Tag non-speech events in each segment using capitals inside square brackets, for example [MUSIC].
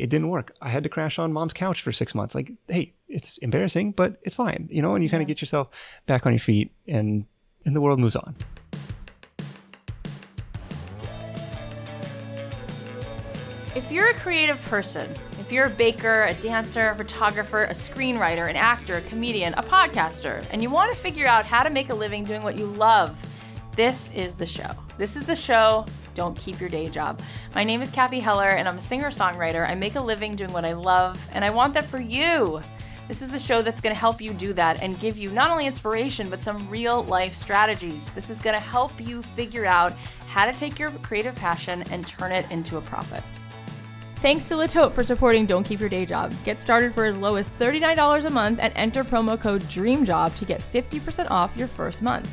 it didn't work. I had to crash on mom's couch for six months. Like, hey, it's embarrassing, but it's fine, you know, and you kind of get yourself back on your feet and, and the world moves on. If you're a creative person, if you're a baker, a dancer, a photographer, a screenwriter, an actor, a comedian, a podcaster, and you want to figure out how to make a living doing what you love, this is the show. This is the show. Don't keep your day job. My name is Cathy Heller, and I'm a singer songwriter. I make a living doing what I love, and I want that for you. This is the show that's going to help you do that and give you not only inspiration, but some real life strategies. This is going to help you figure out how to take your creative passion and turn it into a profit. Thanks to LeTote for supporting Don't Keep Your Day Job. Get started for as low as $39 a month and enter promo code DREAMJOB to get 50% off your first month.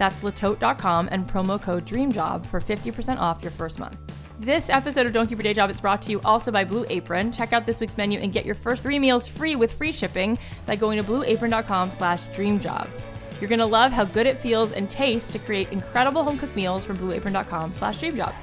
That's letote.com and promo code DREAMJOB for 50% off your first month. This episode of Don't Keep Your Day Job is brought to you also by Blue Apron. Check out this week's menu and get your first three meals free with free shipping by going to blueapron.com slash dreamjob. You're going to love how good it feels and tastes to create incredible home cooked meals from blueapron.com slash dreamjob.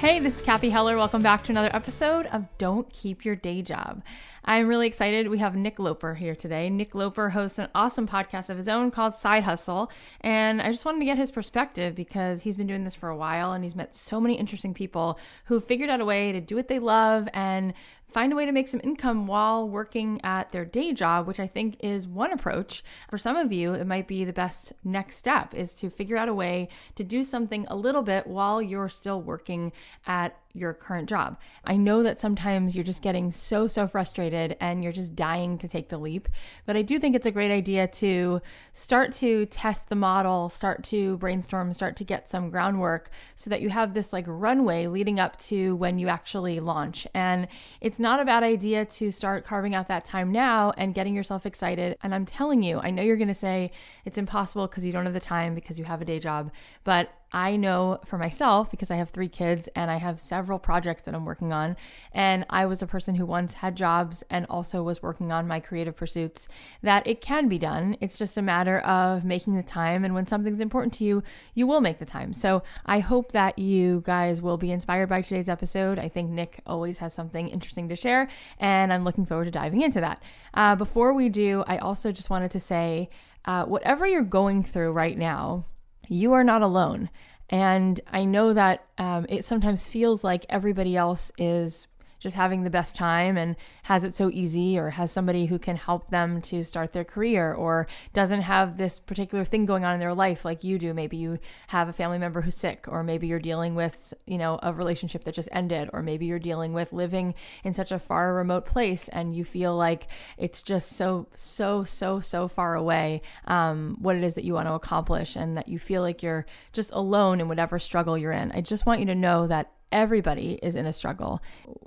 Hey, this is Cathy Heller. Welcome back to another episode of Don't Keep Your Day Job. I'm really excited. We have Nick Loper here today. Nick Loper hosts an awesome podcast of his own called Side Hustle. And I just wanted to get his perspective because he's been doing this for a while and he's met so many interesting people who figured out a way to do what they love and find a way to make some income while working at their day job, which I think is one approach. For some of you, it might be the best next step is to figure out a way to do something a little bit while you're still working at your current job. I know that sometimes you're just getting so, so frustrated and you're just dying to take the leap. But I do think it's a great idea to start to test the model, start to brainstorm, start to get some groundwork so that you have this like runway leading up to when you actually launch. And it's not a bad idea to start carving out that time now and getting yourself excited. And I'm telling you, I know you're going to say it's impossible because you don't have the time because you have a day job, but I know for myself because I have three kids and I have several projects that I'm working on. And I was a person who once had jobs and also was working on my creative pursuits that it can be done. It's just a matter of making the time. And when something's important to you, you will make the time. So I hope that you guys will be inspired by today's episode. I think Nick always has something interesting to share, and I'm looking forward to diving into that. Uh, before we do, I also just wanted to say uh, whatever you're going through right now, you are not alone. And I know that um, it sometimes feels like everybody else is just having the best time and has it so easy or has somebody who can help them to start their career or doesn't have this particular thing going on in their life like you do. Maybe you have a family member who's sick or maybe you're dealing with you know a relationship that just ended or maybe you're dealing with living in such a far remote place and you feel like it's just so so so so far away um, what it is that you want to accomplish and that you feel like you're just alone in whatever struggle you're in. I just want you to know that everybody is in a struggle.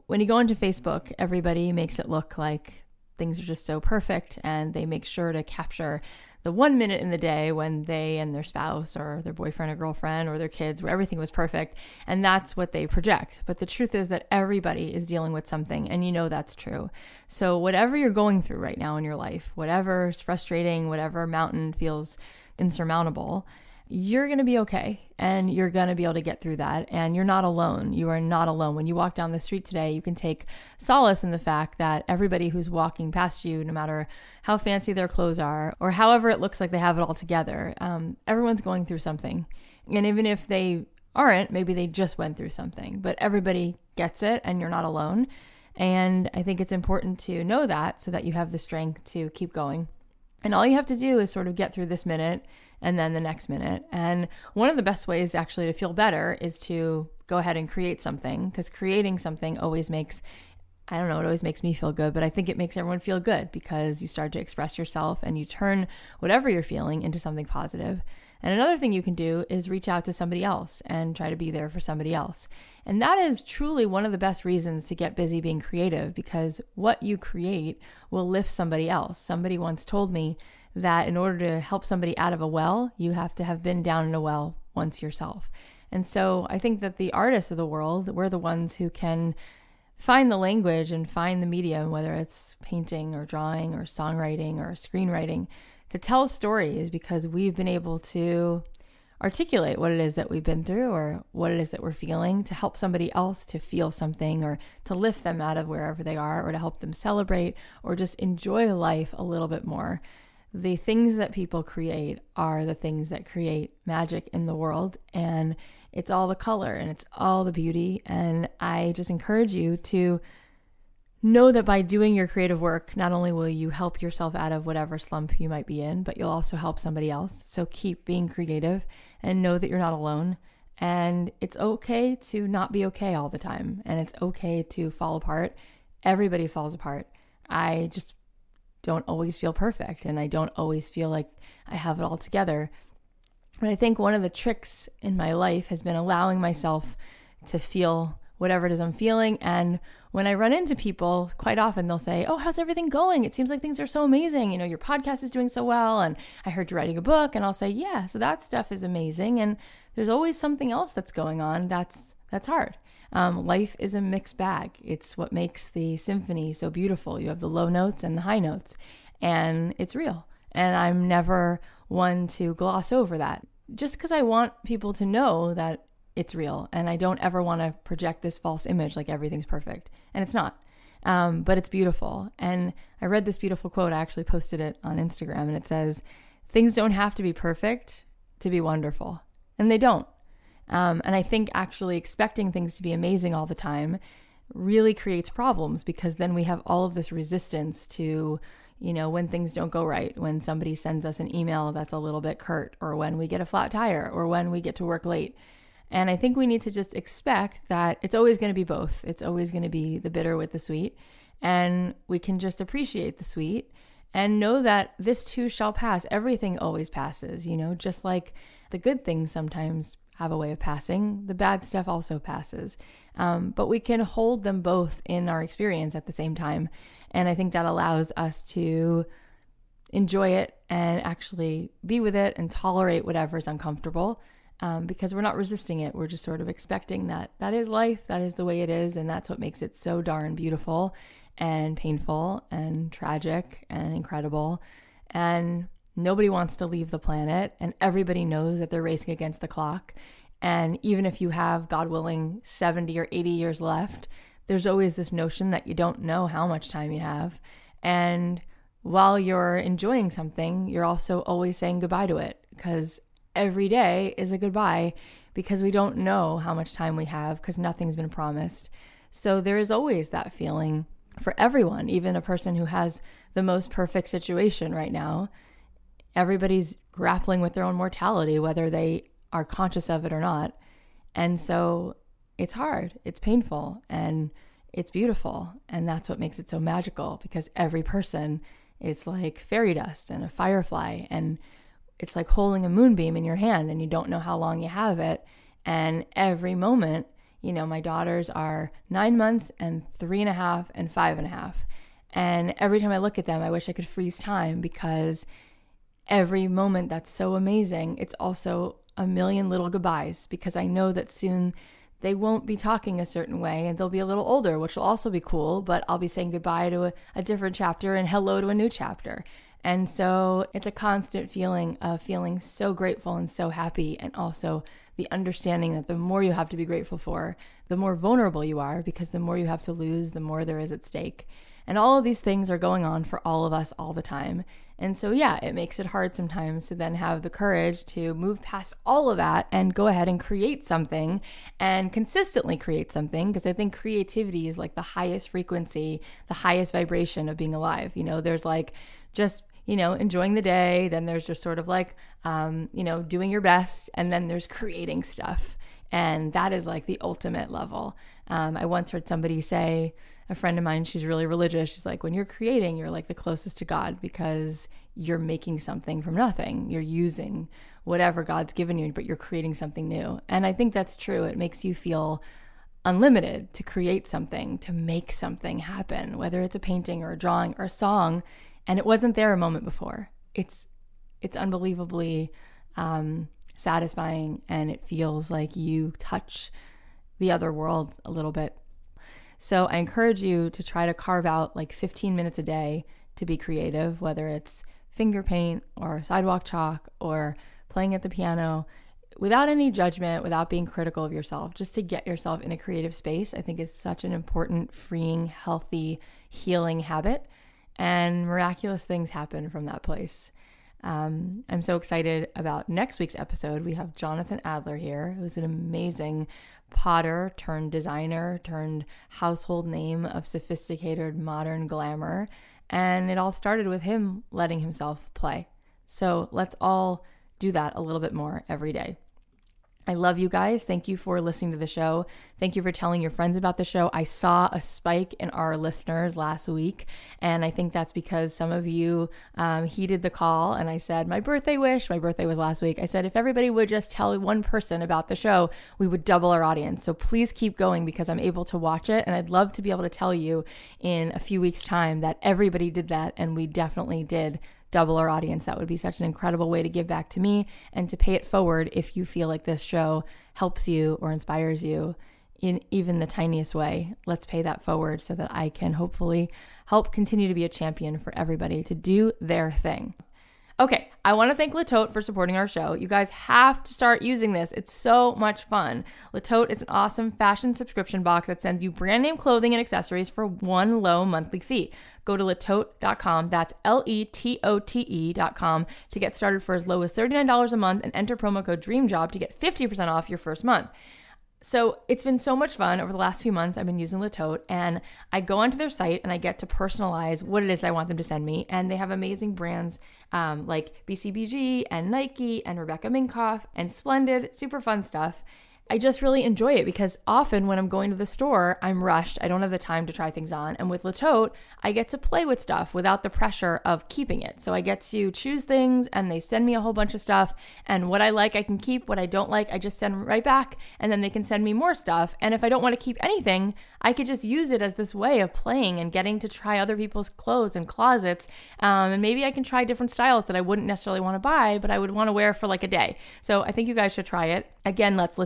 When you go into Facebook, everybody makes it look like things are just so perfect and they make sure to capture the one minute in the day when they and their spouse or their boyfriend or girlfriend or their kids where everything was perfect and that's what they project but the truth is that everybody is dealing with something and you know that's true so whatever you're going through right now in your life whatever's frustrating whatever mountain feels insurmountable you're going to be okay and you're going to be able to get through that. And you're not alone. You are not alone. When you walk down the street today, you can take solace in the fact that everybody who's walking past you, no matter how fancy their clothes are or however it looks like they have it all together, um, everyone's going through something. And even if they aren't, maybe they just went through something, but everybody gets it and you're not alone. And I think it's important to know that so that you have the strength to keep going. And all you have to do is sort of get through this minute and then the next minute. And one of the best ways actually to feel better is to go ahead and create something because creating something always makes I don't know, it always makes me feel good, but I think it makes everyone feel good because you start to express yourself and you turn whatever you're feeling into something positive. And another thing you can do is reach out to somebody else and try to be there for somebody else. And that is truly one of the best reasons to get busy being creative because what you create will lift somebody else. Somebody once told me that in order to help somebody out of a well, you have to have been down in a well once yourself. And so I think that the artists of the world, we're the ones who can find the language and find the medium, whether it's painting or drawing or songwriting or screenwriting, to tell stories because we've been able to articulate what it is that we've been through or what it is that we're feeling to help somebody else to feel something or to lift them out of wherever they are or to help them celebrate or just enjoy life a little bit more. The things that people create are the things that create magic in the world. And it's all the color and it's all the beauty. And I just encourage you to know that by doing your creative work, not only will you help yourself out of whatever slump you might be in, but you'll also help somebody else. So keep being creative and know that you're not alone. And it's okay to not be okay all the time. And it's okay to fall apart. Everybody falls apart. I just don't always feel perfect and I don't always feel like I have it all together. But I think one of the tricks in my life has been allowing myself to feel whatever it is I'm feeling. And when I run into people, quite often they'll say, Oh, how's everything going? It seems like things are so amazing. You know, your podcast is doing so well. And I heard you're writing a book. And I'll say, Yeah, so that stuff is amazing. And there's always something else that's going on that's that's hard. Um, life is a mixed bag. It's what makes the symphony so beautiful. You have the low notes and the high notes, and it's real. And I'm never one to gloss over that. Just because I want people to know that it's real. And I don't ever want to project this false image like everything's perfect. And it's not. Um, but it's beautiful. And I read this beautiful quote. I actually posted it on Instagram, and it says, Things don't have to be perfect to be wonderful. And they don't. Um, and I think actually expecting things to be amazing all the time really creates problems because then we have all of this resistance to, you know, when things don't go right, when somebody sends us an email that's a little bit curt, or when we get a flat tire, or when we get to work late. And I think we need to just expect that it's always going to be both. It's always going to be the bitter with the sweet. And we can just appreciate the sweet and know that this too shall pass. Everything always passes, you know, just like the good things sometimes have a way of passing, the bad stuff also passes. Um, but we can hold them both in our experience at the same time. And I think that allows us to enjoy it and actually be with it and tolerate whatever is uncomfortable um, because we're not resisting it. We're just sort of expecting that that is life, that is the way it is, and that's what makes it so darn beautiful and painful and tragic and incredible. And nobody wants to leave the planet, and everybody knows that they're racing against the clock. And even if you have, God willing, 70 or 80 years left, there's always this notion that you don't know how much time you have. And while you're enjoying something, you're also always saying goodbye to it because every day is a goodbye because we don't know how much time we have because nothing's been promised. So there is always that feeling for everyone, even a person who has the most perfect situation right now. Everybody's grappling with their own mortality, whether they are conscious of it or not. And so it's hard, it's painful, and it's beautiful. And that's what makes it so magical because every person is like fairy dust and a firefly. And it's like holding a moonbeam in your hand and you don't know how long you have it. And every moment, you know, my daughters are nine months and three and a half and five and a half. And every time I look at them, I wish I could freeze time because every moment that's so amazing, it's also a million little goodbyes because I know that soon they won't be talking a certain way and they'll be a little older, which will also be cool, but I'll be saying goodbye to a, a different chapter and hello to a new chapter. And so it's a constant feeling of feeling so grateful and so happy, and also the understanding that the more you have to be grateful for, the more vulnerable you are because the more you have to lose, the more there is at stake. And all of these things are going on for all of us all the time. And so, yeah, it makes it hard sometimes to then have the courage to move past all of that and go ahead and create something and consistently create something. Because I think creativity is like the highest frequency, the highest vibration of being alive. You know, there's like just you know, enjoying the day. Then there's just sort of like, um, you know, doing your best. And then there's creating stuff. And that is like the ultimate level. Um, I once heard somebody say, a friend of mine, she's really religious. She's like, when you're creating, you're like the closest to God because you're making something from nothing. You're using whatever God's given you, but you're creating something new. And I think that's true. It makes you feel unlimited to create something, to make something happen, whether it's a painting or a drawing or a song and it wasn't there a moment before. It's it's unbelievably um, satisfying, and it feels like you touch the other world a little bit. So I encourage you to try to carve out like 15 minutes a day to be creative, whether it's finger paint or sidewalk chalk or playing at the piano, without any judgment, without being critical of yourself, just to get yourself in a creative space, I think is such an important, freeing, healthy, healing habit. And miraculous things happen from that place. Um, I'm so excited about next week's episode. We have Jonathan Adler here, who's an amazing potter turned designer turned household name of sophisticated modern glamour. And it all started with him letting himself play. So let's all do that a little bit more every day. I love you guys. Thank you for listening to the show. Thank you for telling your friends about the show. I saw a spike in our listeners last week, and I think that's because some of you um, heeded the call. And I said, My birthday wish, my birthday was last week. I said, if everybody would just tell one person about the show, we would double our audience. So please keep going because I'm able to watch it. And I'd love to be able to tell you in a few weeks' time that everybody did that, and we definitely did double our audience. That would be such an incredible way to give back to me and to pay it forward if you feel like this show helps you or inspires you in even the tiniest way. Let's pay that forward so that I can hopefully help continue to be a champion for everybody to do their thing. Okay, I want to thank LeTote for supporting our show. You guys have to start using this. It's so much fun. LeTote is an awesome fashion subscription box that sends you brand name clothing and accessories for one low monthly fee. Go to letote.com, that's L E T O T E.com, to get started for as low as $39 a month and enter promo code DREAMJOB to get 50% off your first month. So it's been so much fun over the last few months. I've been using LeTote and I go onto their site and I get to personalize what it is I want them to send me. And they have amazing brands um, like BCBG and Nike and Rebecca Minkoff and Splendid, super fun stuff. I just really enjoy it because often when I'm going to the store, I'm rushed. I don't have the time to try things on. And with LeTote, I get to play with stuff without the pressure of keeping it. So I get to choose things and they send me a whole bunch of stuff. And what I like, I can keep. What I don't like, I just send right back. And then they can send me more stuff. And if I don't want to keep anything, I could just use it as this way of playing and getting to try other people's clothes and closets. Um, and maybe I can try different styles that I wouldn't necessarily want to buy, but I would want to wear for like a day. So I think you guys should try it. Again, let's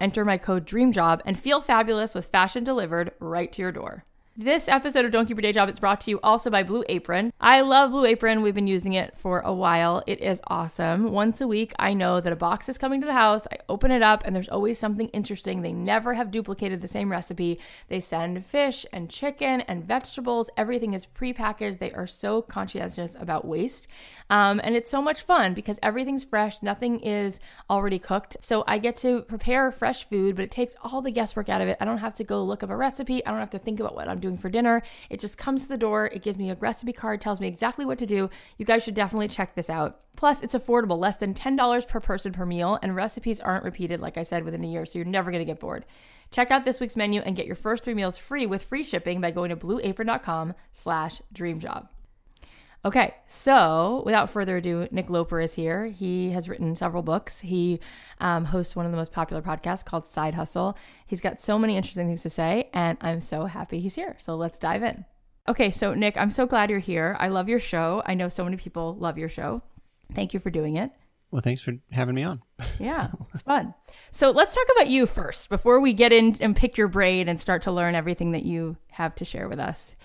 enter my code DREAMJOB, and feel fabulous with fashion delivered right to your door. This episode of Don't Keep Your Day Job is brought to you also by Blue Apron. I love Blue Apron. We've been using it for a while. It is awesome. Once a week, I know that a box is coming to the house. I open it up, and there's always something interesting. They never have duplicated the same recipe. They send fish and chicken and vegetables. Everything is prepackaged. They are so conscientious about waste. Um, and it's so much fun because everything's fresh, nothing is already cooked. So I get to prepare fresh food, but it takes all the guesswork out of it. I don't have to go look up a recipe, I don't have to think about what I'm doing for dinner. It just comes to the door, it gives me a recipe card, tells me exactly what to do. You guys should definitely check this out. Plus, it's affordable, less than $10 per person per meal, and recipes aren't repeated, like I said, within a year, so you're never gonna get bored. Check out this week's menu and get your first three meals free with free shipping by going to blueapron.com slash dreamjob. Okay, so without further ado, Nick Loper is here. He has written several books. He um, hosts one of the most popular podcasts called Side Hustle. He's got so many interesting things to say, and I'm so happy he's here. So let's dive in. Okay, so Nick, I'm so glad you're here. I love your show. I know so many people love your show. Thank you for doing it. Well, thanks for having me on. [LAUGHS] yeah, it's fun. So let's talk about you first before we get in and pick your brain and start to learn everything that you have to share with us.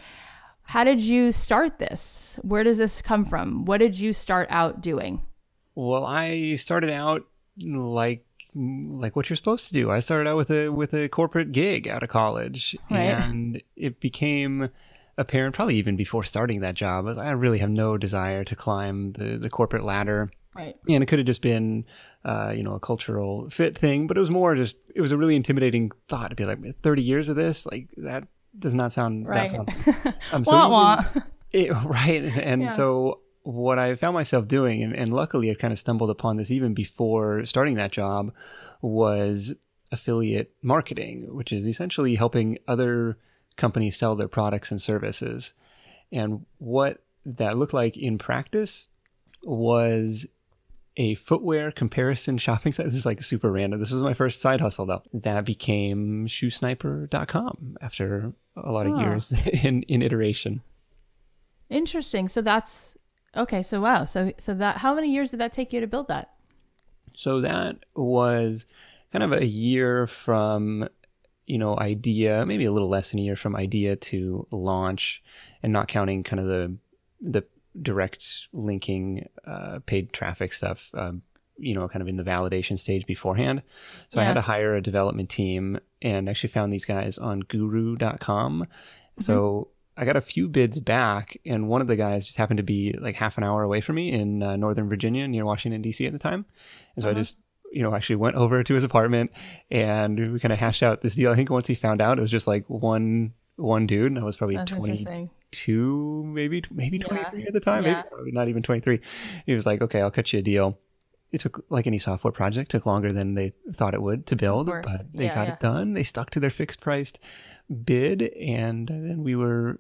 How did you start this? Where does this come from? What did you start out doing? Well, I started out like like what you're supposed to do. I started out with a with a corporate gig out of college, right. and it became apparent probably even before starting that job. I really have no desire to climb the the corporate ladder. Right. And it could have just been, uh, you know, a cultural fit thing, but it was more just, it was a really intimidating thought to be like, 30 years of this, like that does not sound right. that fun. [LAUGHS] Um, so wah, wah. It, [LAUGHS] right. And yeah. so what I found myself doing, and, and luckily I kind of stumbled upon this even before starting that job, was affiliate marketing, which is essentially helping other companies sell their products and services. And what that looked like in practice was a footwear comparison shopping site. This is like super random. This was my first side hustle though. That became shoesniper.com after a lot of oh. years [LAUGHS] in, in iteration. Interesting. So that's okay. So wow. So so that how many years did that take you to build that? So that was kind of a year from you know idea, maybe a little less than a year from idea to launch, and not counting kind of the the direct linking uh, paid traffic stuff. Um, you know, kind of in the validation stage beforehand. So I had to hire a development team and actually found these guys on guru.com. So I got a few bids back, and one of the guys just happened to be like half an hour away from me in uh, Northern Virginia near Washington, D.C. at the time. And so I Uh-huh. just, you know, actually went over to his apartment and we kind of hashed out this deal. I think once he found out, it was just like one one dude, and I was probably That's 20, interesting. two, maybe maybe Yeah. 23 at the time, Yeah. maybe not even 23. He was like, "Okay, I'll cut you a deal." It took like any software project took longer than they thought it would to build, but they Yeah, got yeah. it done. They stuck to their fixed priced bid, and then we were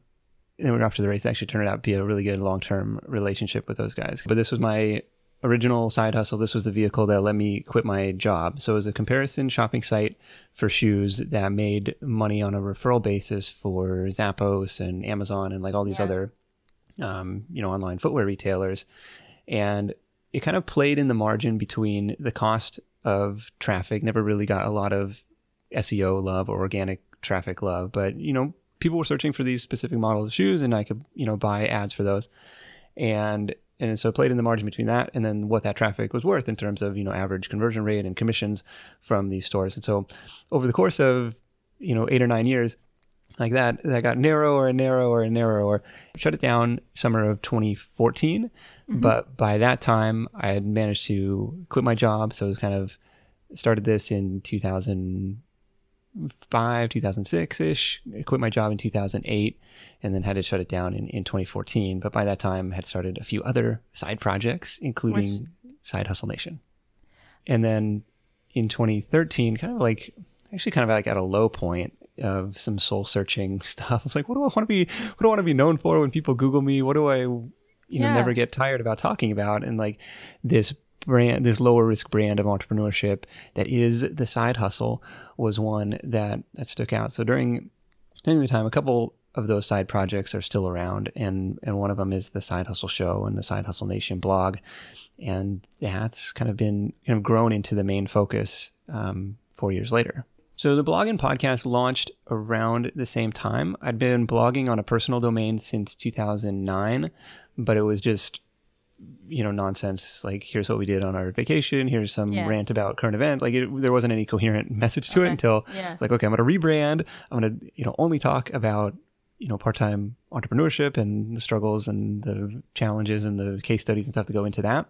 then we were off to the race. It actually turned out to be a really good long term relationship with those guys. But this was my original side hustle. This was the vehicle that let me quit my job. So it was a comparison shopping site for shoes that made money on a referral basis for Zappos and Amazon and like all these Yeah. other, um, you know, online footwear retailers. And it kind of played in the margin between the cost of traffic, never really got a lot of SEO love or organic traffic love, but you know, people were searching for these specific models of shoes and I could, you know, buy ads for those. And and so it played in the margin between that and then what that traffic was worth in terms of, you know, average conversion rate and commissions from these stores. And so over the course of, you know, eight or nine years, like that, that got narrower and narrower and narrower. Shut it down summer of 2014. Mm-hmm. But by that time, I had managed to quit my job. So it was kind of started this in 2005, 2006 ish. Quit my job in 2008 and then had to shut it down in, in 2014. But by that time, had started a few other side projects, including Side Hustle Nation. And then in 2013, kind of like actually kind of like at a low point of some soul searching [LAUGHS] stuff. I was like, what do I want to be? What do I want to be known for when people Google me? What do I, you know, never get tired about talking about? And like this brand, this lower risk brand of entrepreneurship that is the side hustle was one that that stuck out. So during during the time, a couple of those side projects are still around, and and one of them is the Side Hustle Show and the Side Hustle Nation blog, and that's kind of been kind of grown into the main focus um, four years later. So the blog and podcast launched around the same time. I'd been blogging on a personal domain since 2009, but it was just you know nonsense like here's what we did on our vacation here's some Yeah. rant about current event like it, there wasn't any coherent [LAUGHS] message to it until Yeah. it's like okay i'm going to rebrand i'm going to you know only talk about you know part-time entrepreneurship and the struggles and the challenges and the case studies and stuff that go into that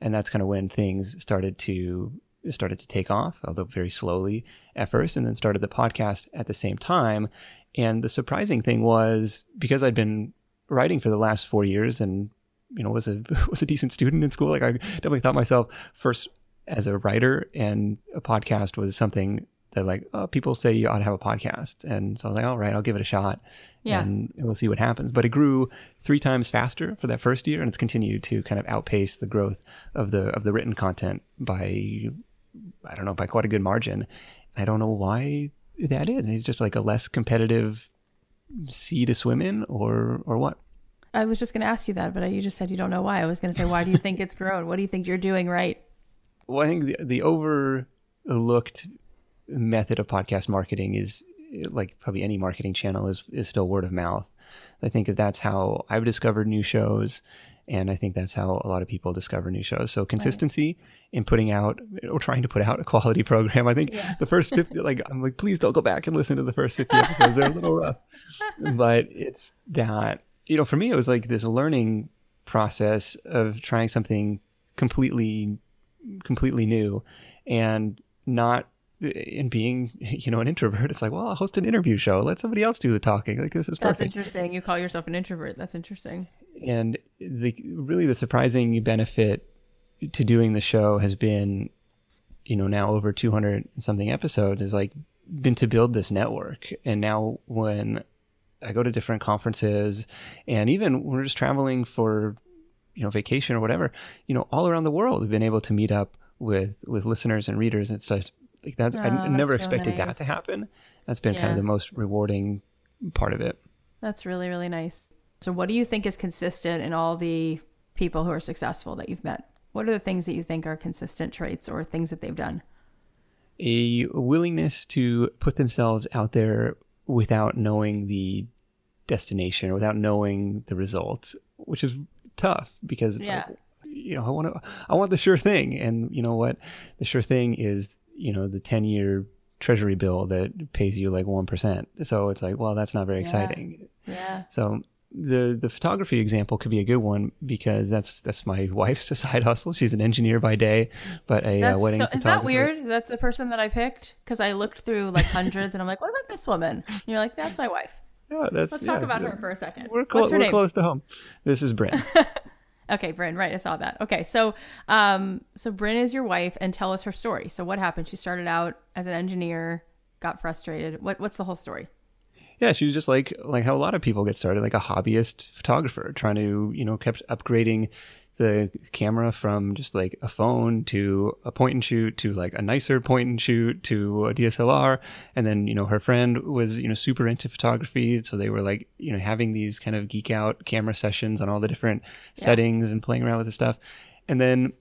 and that's kind of when things started to started to take off although very slowly at first and then started the podcast at the same time and the surprising thing was because i'd been writing for the last four years and you know was a [LAUGHS] was a decent student in school. Like i definitely thought myself first as a writer and a podcast was something that like oh, people say you ought to have a podcast. And so i was like all right i'll give it a shot Yeah. and we'll see what happens. But it grew three times faster for that first year and it's continued to kind of outpace the growth of the of the written content by i don't know by quite a good margin. I don't know why that is. It's just like a less competitive sea to swim in or or what I was just going to ask you that, but you just said you don't know why. I was going to say, why do you think it's grown? What do you think you're doing right? Well, I think the, the overlooked method of podcast marketing is like probably any marketing channel is is still word of mouth. I think if that's how I've discovered new shows, and I think that's how a lot of people discover new shows. So consistency in putting out or trying to put out a quality [LAUGHS] program. I think Yeah. the first fifty, like I'm like, please don't go back and listen to the first fifty episodes. They're a little rough, [LAUGHS] but it's that you know for me it was like this learning process of trying something completely completely new and not in being [LAUGHS] you know an introvert it's like well i'll host an interview show let somebody else do the talking like this is That's perfect interesting. You call yourself an introvert. That's interesting. and the really the surprising benefit to doing the show has been you know now over 200 and something episodes is like been to build this network and now when i go to different conferences and even when we're just traveling for you know vacation or whatever you know all around the world we've been able to meet up with with listeners and readers And it's just like that Oh, i never expected that nice. to happen that's been kind of the most rewarding part of it That's really, really nice. So, what do you think is consistent in all the people who are successful that you've met? What are the things that you think are consistent traits or things that they've done? a willingness to put themselves out there without knowing the destination, or without knowing the results, which is tough because it's Yeah. like you know, I want to, I want the sure thing. And you know what? The sure thing is, you know, the 10 year treasury bill that pays you like 1%. So it's like, well, that's not very Yeah. exciting. Yeah. So the the photography example could be a good one because that's that's my [LAUGHS] wife's [LAUGHS] side hustle. She's an engineer by day, but a uh, wedding so, is that weird? That's the person that I picked because I looked through like hundreds and I'm like, what about this woman? And you're like, that's my wife. Yeah, that's, Let's talk about yeah. her for a second. We're, clo- What's her we're name? close to home. This is Bryn. [LAUGHS] Okay, Bryn, right. I saw that. Okay, so um, so Bryn is your wife, and tell us her story. So what happened? She started out as an engineer, got frustrated. What what's the whole story? Yeah, she was just like like how a lot of people get started, like a hobbyist photographer, trying to you know kept upgrading the camera from just like a phone to a point and shoot to like a nicer point and shoot to a DSLR, and then you know her friend was you know super into photography, so they were like you know having these kind of geek out camera sessions on all the different settings and playing around with the stuff, and then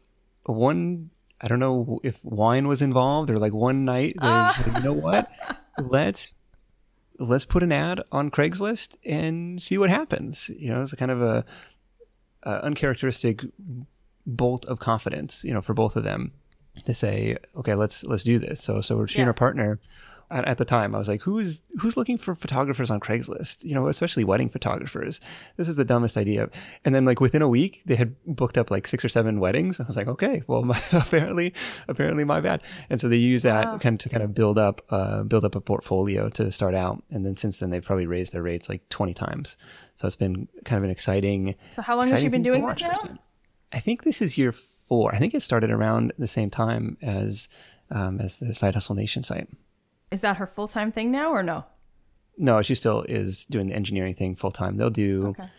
one. I don't know if wine was involved or like one night they're just like, you know what? [LAUGHS] Let's let's put an ad on Craigslist and see what happens. You know, it's a kind of a, a uncharacteristic bolt of confidence, you know, for both of them to say, okay, let's let's do this. So so she Yeah. and her partner at, the time, I was like, who is who's looking for photographers on Craigslist? You know, especially wedding photographers. This is the dumbest idea. And then like within a week, they had booked up like six or seven weddings. I was like, okay, well, my, [LAUGHS] apparently apparently my bad. And so they use that Wow. kind of to kind of build up uh, build up a portfolio to start out. And then since then, they've probably raised their rates like twenty times. So it's been kind of an exciting. So how long has she been doing this now? I think this is year four. I think it started around the same time as um, as the Side Hustle Nation site. Is that her full time thing now or no? No, she still is doing the engineering thing full time. They'll do, Okay.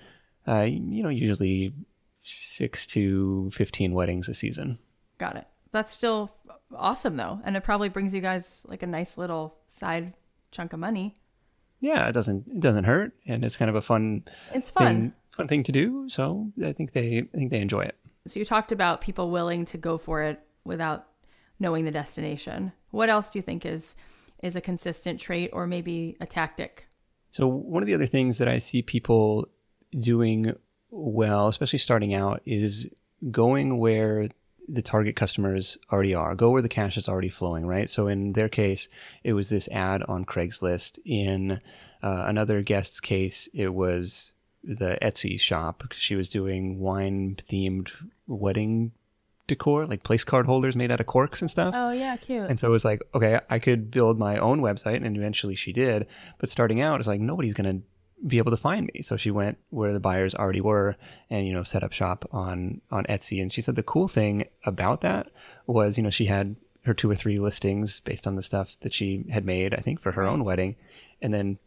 uh, you know, usually six to fifteen weddings a season. Got it. That's still awesome though, and it probably brings you guys like a nice little side chunk of money. Yeah, it doesn't it doesn't hurt, and it's kind of a fun It's fun. thing, fun thing to do. So I think they I think they enjoy it. So you talked about people willing to go for it without knowing the destination. What else do you think is is a consistent trait or maybe a tactic? So one of the other things that I see people doing well, especially starting out, is going where the target customers already are. Go where the cash is already flowing, right? So in their case, it was this ad on Craigslist. In uh, another guest's case, it was the Etsy shop because she was doing wine themed wedding decor, like place card holders made out of corks and stuff. Oh yeah, cute. And so it was like, okay, I could build my own website, and eventually she did. But starting out, it's like nobody's gonna be able to find me. So she went where the buyers already were, and you know, set up shop on on Etsy. And she said the cool thing about that was, you know, she had her two or three listings based on the stuff that she had made, I think, for her own wedding, and then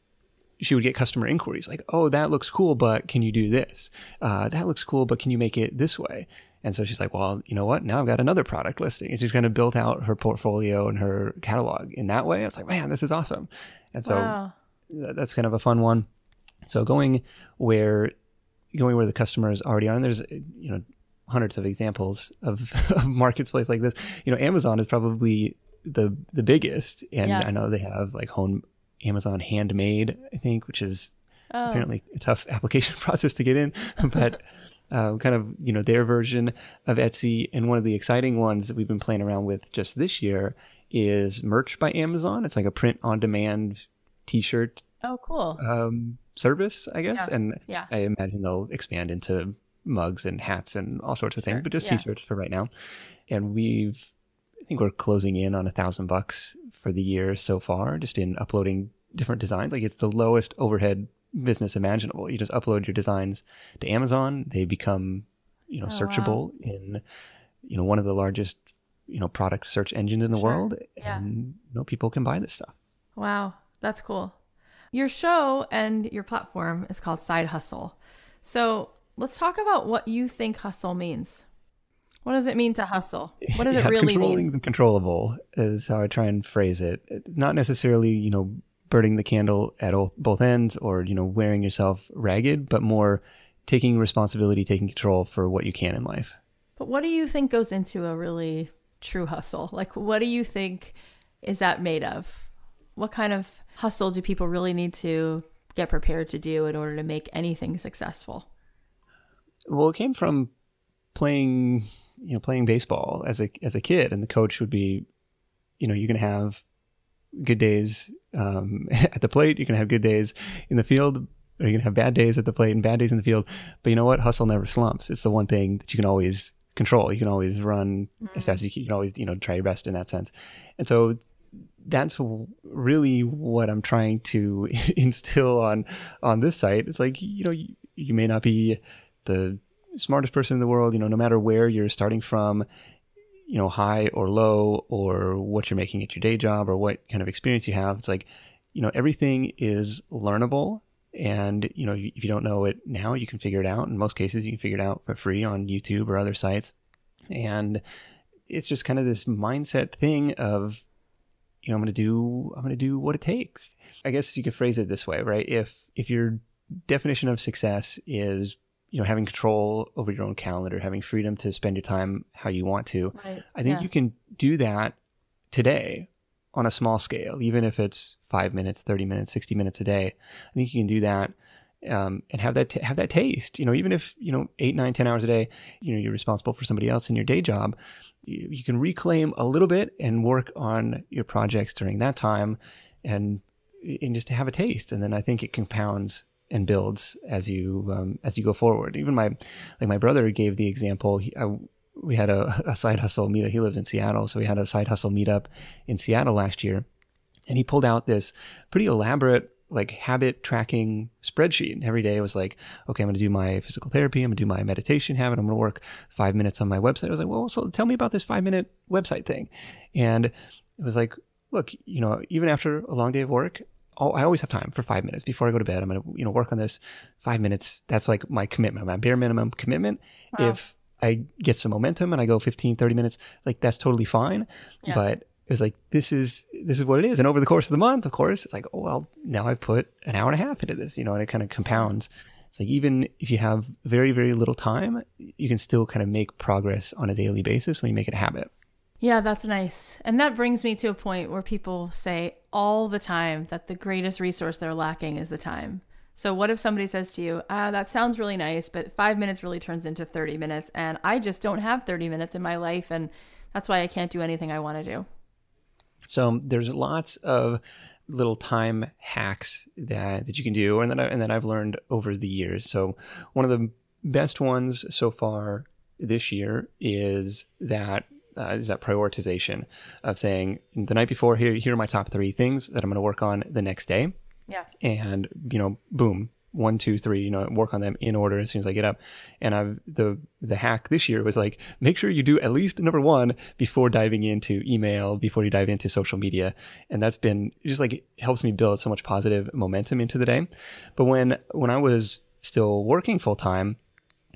she would get customer inquiries like, "Oh, that looks cool, but can you do this? Uh, that looks cool, but can you make it this way?" And so she's like, "Well, you know what? Now I've got another product listing." And she's kind of built out her portfolio and her catalog in that way. I was like, "Man, this is awesome!" And so wow. th- that's kind of a fun one. So going where going where the customers already are, and there's you know hundreds of examples of, [LAUGHS] of marketplace like this. You know, Amazon is probably the the biggest, and Yeah. I know they have like home Amazon handmade, I think, which is Oh. apparently a tough [LAUGHS] application process to get in, but. Uh, kind of you know their version of Etsy, and one of the exciting ones that we've been playing around with just this year is merch by Amazon. It's like a print on demand T-shirt Oh, cool. um, service, I guess. Yeah. And Yeah. I imagine they'll expand into mugs and hats and all sorts of things, but just Yeah. t-shirts for right now. And we've, I think we're closing in on a thousand bucks for the year so far, just in uploading different designs. Like it's the lowest overhead business imaginable. You just upload your designs to Amazon. They become, you know, Oh, wow. searchable in, you know, one of the largest, you know, product search engines in the Sure. world. Yeah. And, you know, people can buy this stuff. Wow, that's cool. Your show and your platform is called Side Hustle. So let's talk about what you think hustle means. What does it mean to hustle? What does [LAUGHS] Yeah, it really controlling mean? the controllable is how I try and phrase it. Not necessarily, you know, burning the candle at all, both ends or, you know, wearing yourself ragged, but more taking responsibility, taking control for what you can in life. But what do you think goes into a really true hustle? Like, what do you think is that made of? What kind of hustle do people really need to get prepared to do in order to make anything successful? Well, it came from playing, you know, playing baseball as a as a kid, and the coach would be, you know, you're going to have good days um, [LAUGHS] at the plate. You're going to have good days in the field, or you're going to have bad days at the plate and bad days in the field. But you know what? Hustle never slumps. It's the one thing that you can always control. You can always run mm-hmm. as fast as you can. You can always, you know, try your best in that sense. And so that's really what I'm trying to [LAUGHS] instill on on this site. It's like you know you, you, may not be the smartest person in the world. You know, no matter where you're starting from, you know, high or low, or what you're making at your day job, or what kind of experience you have. It's like you know everything is learnable. And you know, if you don't know it now, you can figure it out. In most cases, you can figure it out for free on YouTube or other sites. And it's just kind of this mindset thing of you know, I'm going to do, I'm going to do what it takes. I guess you could phrase it this way, right? If, if your definition of success is, you know, having control over your own calendar, having freedom to spend your time how you want to, right. I think yeah. you can do that today on a small scale, even if it's five minutes, 30 minutes, 60 minutes a day. I think you can do that um, and have that t- have that taste. You know, even if you know eight, nine, ten hours a day, you know, you're responsible for somebody else in your day job you, you can reclaim a little bit and work on your projects during that time and and just to have a taste and then i think it compounds and builds as you um, as you go forward even my like my brother gave the example he, I, we had a, [LAUGHS] a side hustle meetup he lives in seattle so we had a side hustle meetup in seattle last year and he pulled out this pretty elaborate like habit tracking spreadsheet. And every day I was like, okay, I'm going to do my physical therapy. I'm going to do my meditation habit. I'm going to work five minutes on my website. I was like, well, so tell me about this five minute website thing. And it was like, look, you know, even after a long day of work, I always have time for five minutes before I go to bed. I'm going to, you know, work on this five minutes. That's like my commitment, my bare minimum commitment. Wow. If I get some momentum and I go 15, 30 minutes, like that's totally fine. Yeah. But it was like this is this is what it is and over the course of the month of course it's like oh well now i've put an hour and a half into this you know and it kind of compounds it's like even if you have very very little time you can still kind of make progress on a daily basis when you make it a habit yeah that's nice. And that brings me to a point where people say all the time that the greatest resource they're lacking is the time. So what if somebody says to you ah, that sounds really nice but five minutes really turns into 30 minutes and i just don't have 30 minutes in my life and that's why i can't do anything i want to do? So there's lots of little time hacks that, that you can do and that, I, and then I've learned over the years. So one of the best ones so far this year is that uh, is that prioritization of saying the night before here here are my top three things that I'm going to work on the next day. Yeah. And you know, boom, one, two, three, you know, work on them in order as soon as I get up. And I've the the hack this year was like make sure you do at least number one before diving into email, before you dive into social media. And that's been just like helps me build so much positive momentum into the day. But when when I was still working full time,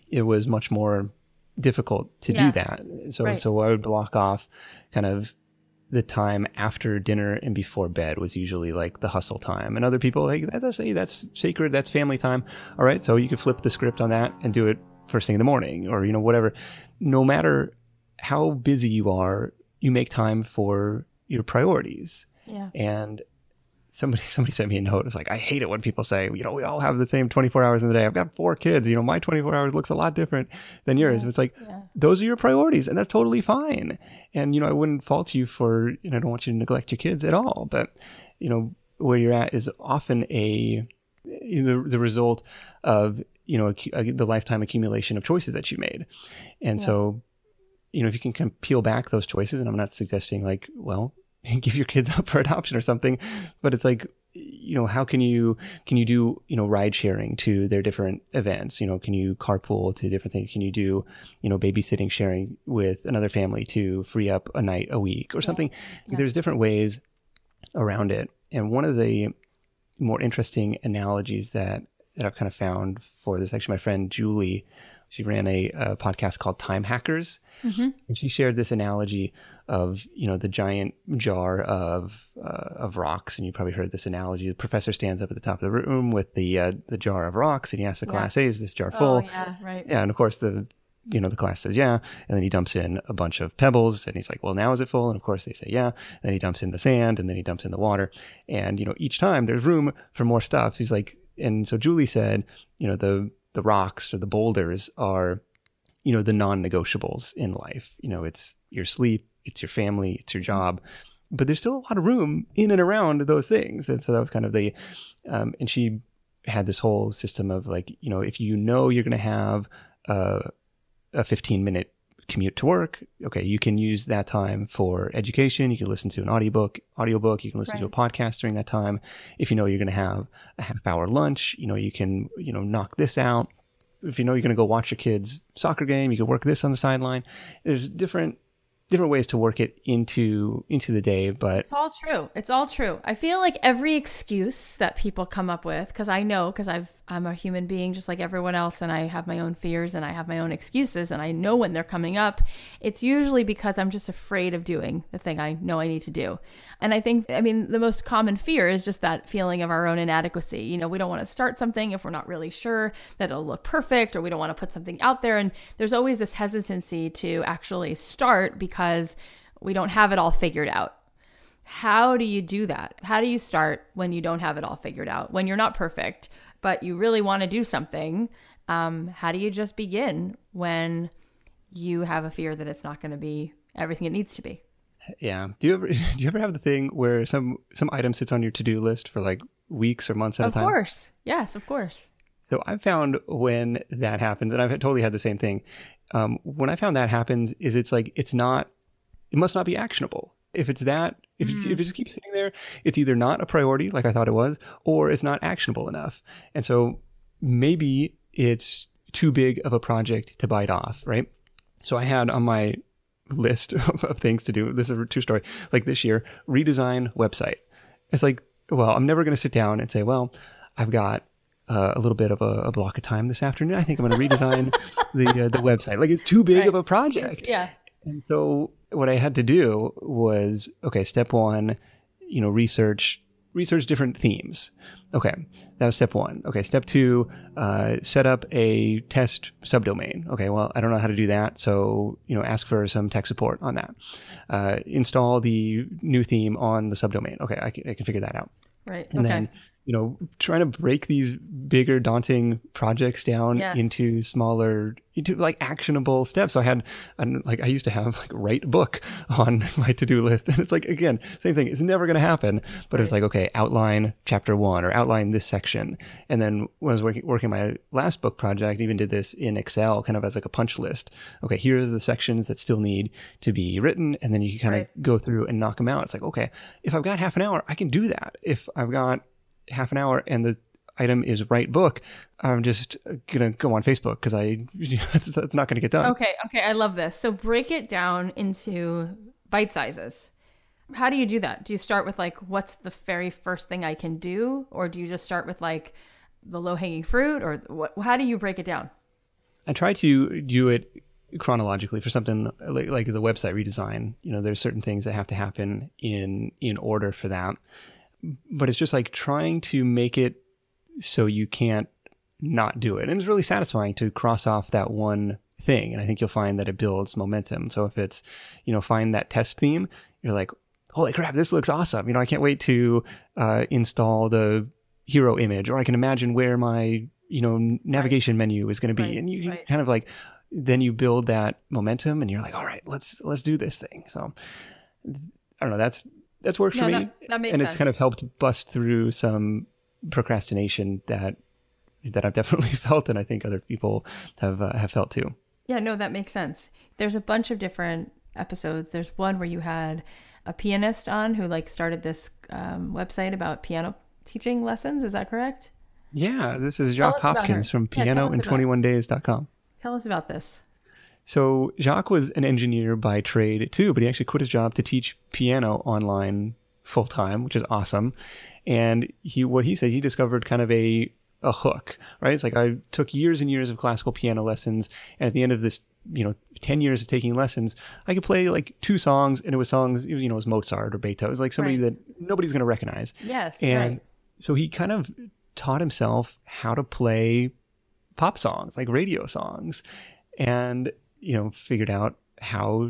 it was much more difficult to yeah. do that. So right. so I would block off kind of the time after dinner and before bed was usually like the hustle time. And other people like that's hey, that's sacred, that's family time. All right, so you could flip the script on that and do it first thing in the morning or you know whatever. No matter how busy you are, you make time for your priorities. Yeah. And somebody [LAUGHS] somebody sent me a note. It's like I hate it when people say, you know, we all have the same 24 hours in the day. I've got four kids. You know, my 24 hours looks a lot different than yours. Yeah, it's like yeah. those are your priorities, and that's totally fine. And you know, I wouldn't fault you for. You know, I don't want you to neglect your kids at all. But you know, where you're at is often a the the result of you know a, a, the lifetime accumulation of choices that you made, and yeah. so you know if you can kind of peel back those choices, and I'm not suggesting like well give your kids [LAUGHS] up for adoption or something. But it's like, you know, how can you can you do you know ride sharing to their different events? You know, can you carpool to different things? Can you do you know babysitting sharing with another family to free up a night a week or something? Yeah. Yeah. There's different ways around it, and one of the more interesting analogies that that I've kind of found for this, actually, my friend Julie she ran a, a podcast called Time Hackers, mm-hmm. and she shared this analogy of you know the giant jar of uh, of rocks, and you probably heard this analogy. The professor stands up at the top of the room with the uh, the jar of rocks, and he asks the class, "Hey, is this jar oh, full?" Oh, yeah, right. Yeah, and of course the you know the class says yeah, and then he dumps in a bunch of pebbles, and he's like, "Well, now is it full?" And of course they say yeah. And then he dumps in the sand, and then he dumps in the water, and you know each time there's room for more stuff. So he's like, and so Julie said, you know the the rocks or the boulders are you know, the non-negotiables in life. You know, it's your sleep, it's your family, it's your job, but there's still a lot of room in and around those things. And so that was kind of the, um, and she had this whole system of like, you know, if you know you're going to have a, a 15 minute commute to work, okay, you can use that time for education. You can listen to an audiobook, audiobook. You can listen right. to a podcast during that time. If you know you're going to have a half hour lunch, you know, you can, you know, knock this out. If you know you're going to go watch your kids' soccer game, you can work this on the sideline. There's different different ways to work it into into the day but it's all true it's all true i feel like every excuse that people come up with because i know because i've i'm a human being just like everyone else and i have my own fears and i have my own excuses and i know when they're coming up it's usually because i'm just afraid of doing the thing i know i need to do and i think i mean the most common fear is just that feeling of our own inadequacy you know we don't want to start something if we're not really sure that it'll look perfect or we don't want to put something out there and there's always this hesitancy to actually start because we don't have it all figured out. How do you do that? How do you start when you don't have it all figured out? When you're not perfect, but you really want to do something? Um, how do you just begin when you have a fear that it's not going to be everything it needs to be? Yeah. Do you ever [LAUGHS] do you ever have the thing where some some item sits on your to do list for like weeks or months at of a time? Of course. Yes, of course. So I found when that happens, and I've totally had the same thing. Um, when I found that happens, is it's like it's not, it must not be actionable. If it's that, if, mm. if it just keeps sitting there, it's either not a priority like I thought it was, or it's not actionable enough. And so maybe it's too big of a project to bite off, right? So I had on my list [LAUGHS] of things to do. This is a true story. Like this year, redesign website. It's like, well, I'm never going to sit down and say, well, I've got uh, a little bit of a, a, block of time this afternoon. I think I'm going to redesign [LAUGHS] the uh, the website. Like it's too big right. of a project. Yeah. And so what I had to do was okay. Step one, you know, research research different themes. Okay, that was step one. Okay, step two, uh, set up a test subdomain. Okay, well, I don't know how to do that, so you know, ask for some tech support on that. Uh, install the new theme on the subdomain. Okay, I can, I can figure that out. Right. And okay. then you know, trying to break these bigger, daunting projects down yes. into smaller, into like actionable steps. So I had, like, I used to have like write book [LAUGHS] on my to do list. And it's like, again, same thing. It's never going to happen. But right. it's like, okay, outline chapter one or outline this section. And then when I was working, working my last book project, I even did this in Excel kind of as like a punch list. Okay, here's the sections that still need to be written. And then you can kind right. of go through and knock them out. It's like, okay, if I've got half an hour, I can do that. If I've got half an hour and the item is write book, I'm just gonna go on Facebook because I [LAUGHS] it's, not gonna get done. Okay, okay, I love this. So break it down into bite sizes. How do you do that? Do you start with like what's the very first thing I can do, or do you just start with like the low hanging fruit, or what? How do you break it down? I try to do it chronologically for something like, like the website redesign. You know, there's certain things that have to happen in in order for that but it's just like trying to make it so you can't not do it. And it's really satisfying to cross off that one thing. And I think you'll find that it builds momentum. So if it's, you know, find that test theme, you're like, holy crap, this looks awesome. You know, I can't wait to uh, install the hero image, or I can imagine where my, you know, navigation right. menu is going to be. Right. And you right. kind of like, then you build that momentum and you're like, all right, let's, let's do this thing. So I don't know. That's that's worked no, for me. That, that makes and sense. it's kind of helped bust through some procrastination that that I've [LAUGHS] definitely felt, and I think other people have uh, have felt too. Yeah, no, that makes sense. There's a bunch of different episodes. There's one where you had a pianist on who like started this um, website about piano teaching lessons. Is that correct? Yeah, this is Jacques Hopkins from yeah, pianoin21days.com. Tell us about this. So Jacques was an engineer by trade too, but he actually quit his job to teach piano online full time, which is awesome. And he, what he said, he discovered kind of a a hook, right? It's like I took years and years of classical piano lessons, and at the end of this, you know, ten years of taking lessons, I could play like two songs, and it was songs, you know, it was Mozart or Beethoven. It was like somebody right. that nobody's going to recognize. Yes, and right. so he kind of taught himself how to play pop songs, like radio songs, and you know, figured out how,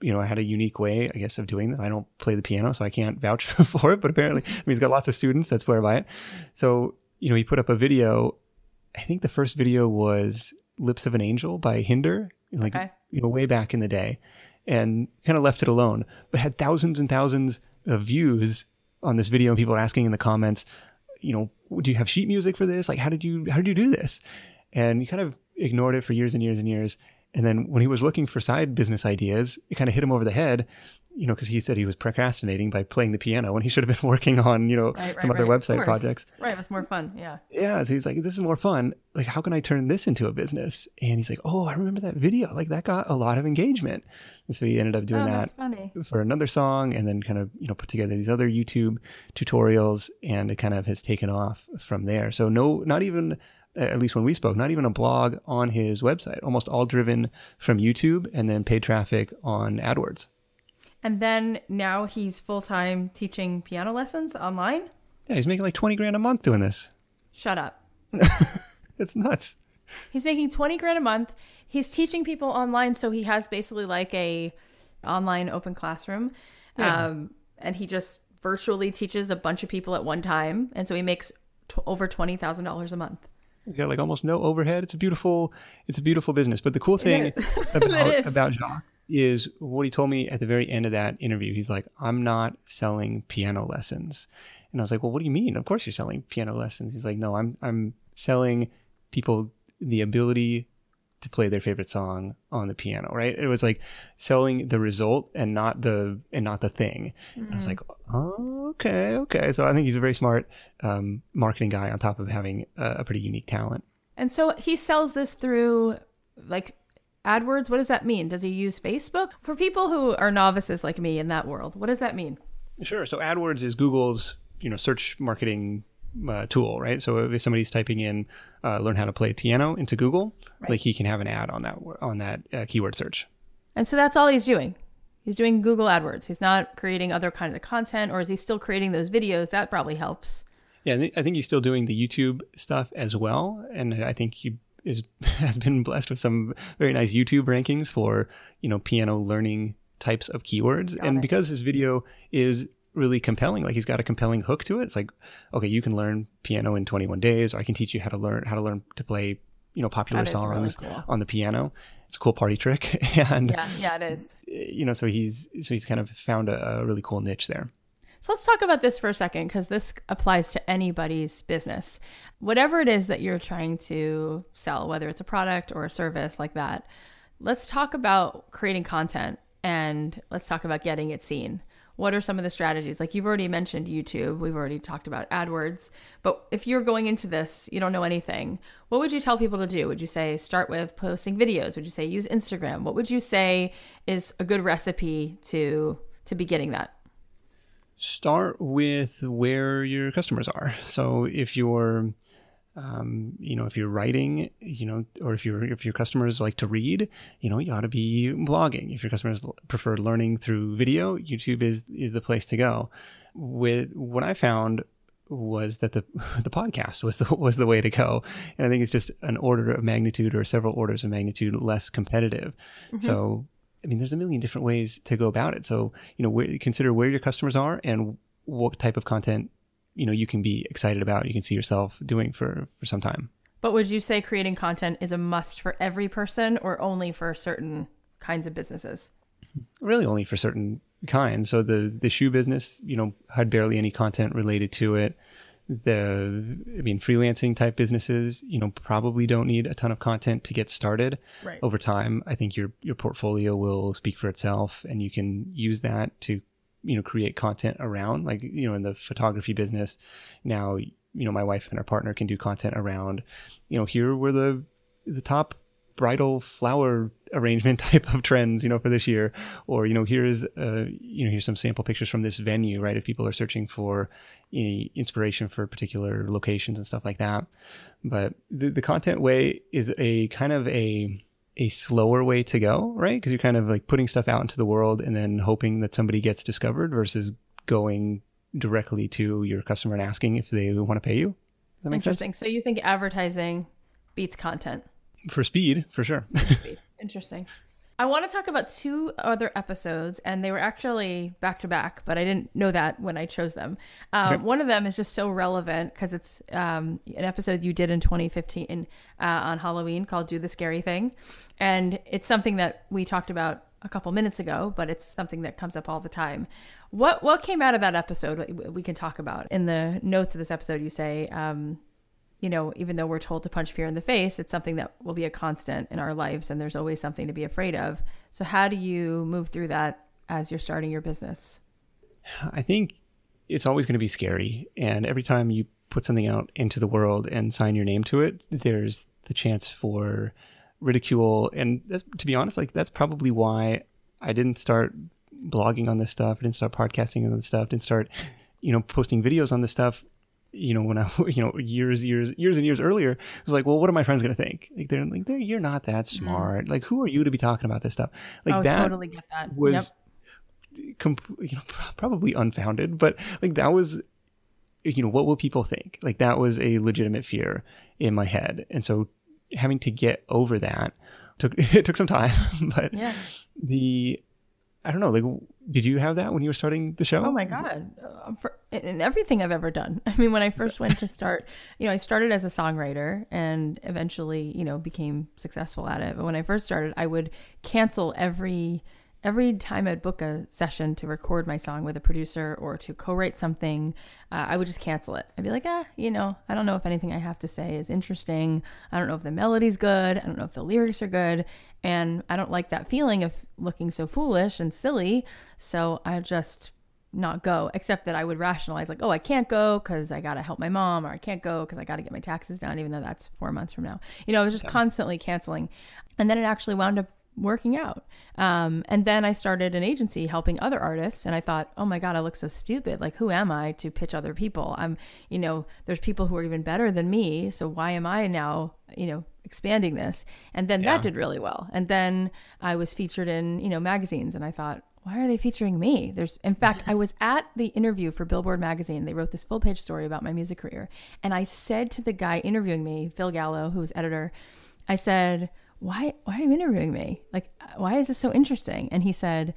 you know, I had a unique way, I guess, of doing that. I don't play the piano, so I can't vouch [LAUGHS] for it, but apparently, I mean, he's got lots of students that swear by it. So, you know, he put up a video. I think the first video was Lips of an Angel by Hinder. like okay. you know way back in the day, and kind of left it alone, but had thousands and thousands of views on this video, and people asking in the comments, you know, do you have sheet music for this? Like, how did you how did you do this? And he kind of ignored it for years and years and years. And then when he was looking for side business ideas, it kind of hit him over the head you know, because he said he was procrastinating by playing the piano when he should have been [LAUGHS] working on, you know, right, some right, other right. website projects. Right, it's more fun. Yeah. Yeah. So he's like, this is more fun. Like, how can I turn this into a business? And he's like, oh, I remember that video. Like, that got a lot of engagement. And so he ended up doing oh, that for another song and then kind of, you know, put together these other YouTube tutorials and it kind of has taken off from there. So, no, not even at least when we spoke, not even a blog on his website, almost all driven from YouTube and then paid traffic on AdWords. And then now he's full time teaching piano lessons online. Yeah, he's making like 20 grand a month doing this. Shut up. [LAUGHS] it's nuts. He's making 20 grand a month. He's teaching people online. So he has basically like a online open classroom. Yeah. Um, and he just virtually teaches a bunch of people at one time. And so he makes t- over $20,000 a month. He's got like almost no overhead. It's a beautiful, it's a beautiful business. But the cool thing [LAUGHS] about, about Jacques is what he told me at the very end of that interview. He's like, I'm not selling piano lessons. And I was like, well, what do you mean? Of course you're selling piano lessons. He's like, no, I'm, I'm selling people the ability to play their favorite song on the piano, right? It was like selling the result and not the, and not the thing. Mm-hmm. I was like, oh, okay, okay. So I think he's a very smart um, marketing guy on top of having a, a pretty unique talent. And so he sells this through like AdWords, what does that mean? Does he use Facebook? For people who are novices like me in that world, what does that mean? Sure. So AdWords is Google's, you know, search marketing uh, tool, right? So if somebody's typing in uh, "learn how to play piano" into Google, right. like he can have an ad on that on that uh, keyword search. And so that's all he's doing. He's doing Google AdWords. He's not creating other kinds of content, or is he still creating those videos? That probably helps. Yeah, I think he's still doing the YouTube stuff as well, and I think he is [LAUGHS] has been blessed with some very nice YouTube rankings for you know piano learning types of keywords, got and it. because his video is really compelling, like he's got a compelling hook to it. It's like, okay, you can learn piano in 21 days, or I can teach you how to learn how to learn to play you know popular songs really cool. on the piano. It's a cool party trick, [LAUGHS] and yeah, yeah, it is. Eh, you know, so he's so he's kind of found a, a really cool niche there. So let's talk about this for a second because this applies to anybody's business. Whatever it is that you're trying to sell, whether it's a product or a service like that, let's talk about creating content and let's talk about getting it seen. What are some of the strategies? Like you've already mentioned YouTube, we've already talked about AdWords, but if you're going into this, you don't know anything, what would you tell people to do? Would you say start with posting videos? Would you say use Instagram? What would you say is a good recipe to to be getting that? start with where your customers are. So if you're um, you know, if you're writing, you know, or if your if your customers like to read, you know, you ought to be blogging. If your customers prefer learning through video, YouTube is is the place to go. With what I found was that the [LAUGHS] the podcast was the [LAUGHS] was the way to go, and I think it's just an order of magnitude or several orders of magnitude less competitive. Mm-hmm. So I mean, there's a million different ways to go about it. So, you know, where, consider where your customers are and what type of content, you know, you can be excited about, you can see yourself doing for, for some time. But would you say creating content is a must for every person or only for certain kinds of businesses? Really only for certain kinds. So the, the shoe business, you know, had barely any content related to it the i mean freelancing type businesses you know probably don't need a ton of content to get started right. over time i think your your portfolio will speak for itself and you can use that to you know create content around like you know in the photography business now you know my wife and our partner can do content around you know here were the the top bridal flower arrangement [LAUGHS] type of trends, you know, for this year, or you know, here's uh, you know, here's some sample pictures from this venue, right? If people are searching for inspiration for particular locations and stuff like that, but the, the content way is a kind of a a slower way to go, right? Because you're kind of like putting stuff out into the world and then hoping that somebody gets discovered versus going directly to your customer and asking if they want to pay you. Does that make Interesting. Sense? So you think advertising beats content? For speed, for sure. Interesting. I want to talk about two other episodes, and they were actually back to back, but I didn't know that when I chose them. Um, okay. One of them is just so relevant because it's um, an episode you did in 2015 uh, on Halloween called Do the Scary Thing. And it's something that we talked about a couple minutes ago, but it's something that comes up all the time. What what came out of that episode? We can talk about in the notes of this episode. You say, um, you know, even though we're told to punch fear in the face, it's something that will be a constant in our lives, and there's always something to be afraid of. So, how do you move through that as you're starting your business? I think it's always going to be scary, and every time you put something out into the world and sign your name to it, there's the chance for ridicule. And that's, to be honest, like that's probably why I didn't start blogging on this stuff. I didn't start podcasting on this stuff. Didn't start, you know, posting videos on this stuff. You know, when I, [LAUGHS] you know, years, years, years and years earlier, it was like, well, what are my friends going to think? Like they're like, they're, you're not that mm-hmm. smart. Like, who are you to be talking about this stuff? Like oh, that totally get that. was, yep. com- you know, probably unfounded, but like that was you know what will people think like that was a legitimate fear in my head and so having to get over that took [LAUGHS] it took some time, [LAUGHS] but yeah. the I don't know, like did you have that when you were starting the show? Oh my god, uh, for, in everything I've ever done. [LAUGHS] I mean, when I first went to start, [LAUGHS] you know, I started as a songwriter and eventually, you know, became successful at it. But when I first started, I would cancel every every time I'd book a session to record my song with a producer or to co-write something, uh, I would just cancel it. I'd be like, ah, you know, I don't know if anything I have to say is interesting. I don't know if the melody's good. I don't know if the lyrics are good. And I don't like that feeling of looking so foolish and silly. So I just not go, except that I would rationalize, like, oh, I can't go because I got to help my mom, or I can't go because I got to get my taxes done, even though that's four months from now. You know, I was just yeah. constantly canceling. And then it actually wound up working out. Um, and then I started an agency helping other artists. And I thought, oh my God, I look so stupid. Like, who am I to pitch other people? I'm, you know, there's people who are even better than me. So why am I now, you know, expanding this? And then yeah. that did really well. And then I was featured in, you know, magazines. And I thought, why are they featuring me? There's, in fact, I was [LAUGHS] at the interview for Billboard magazine. They wrote this full page story about my music career. And I said to the guy interviewing me, Phil Gallo, who was editor, I said, why why are you interviewing me? Like why is this so interesting? And he said,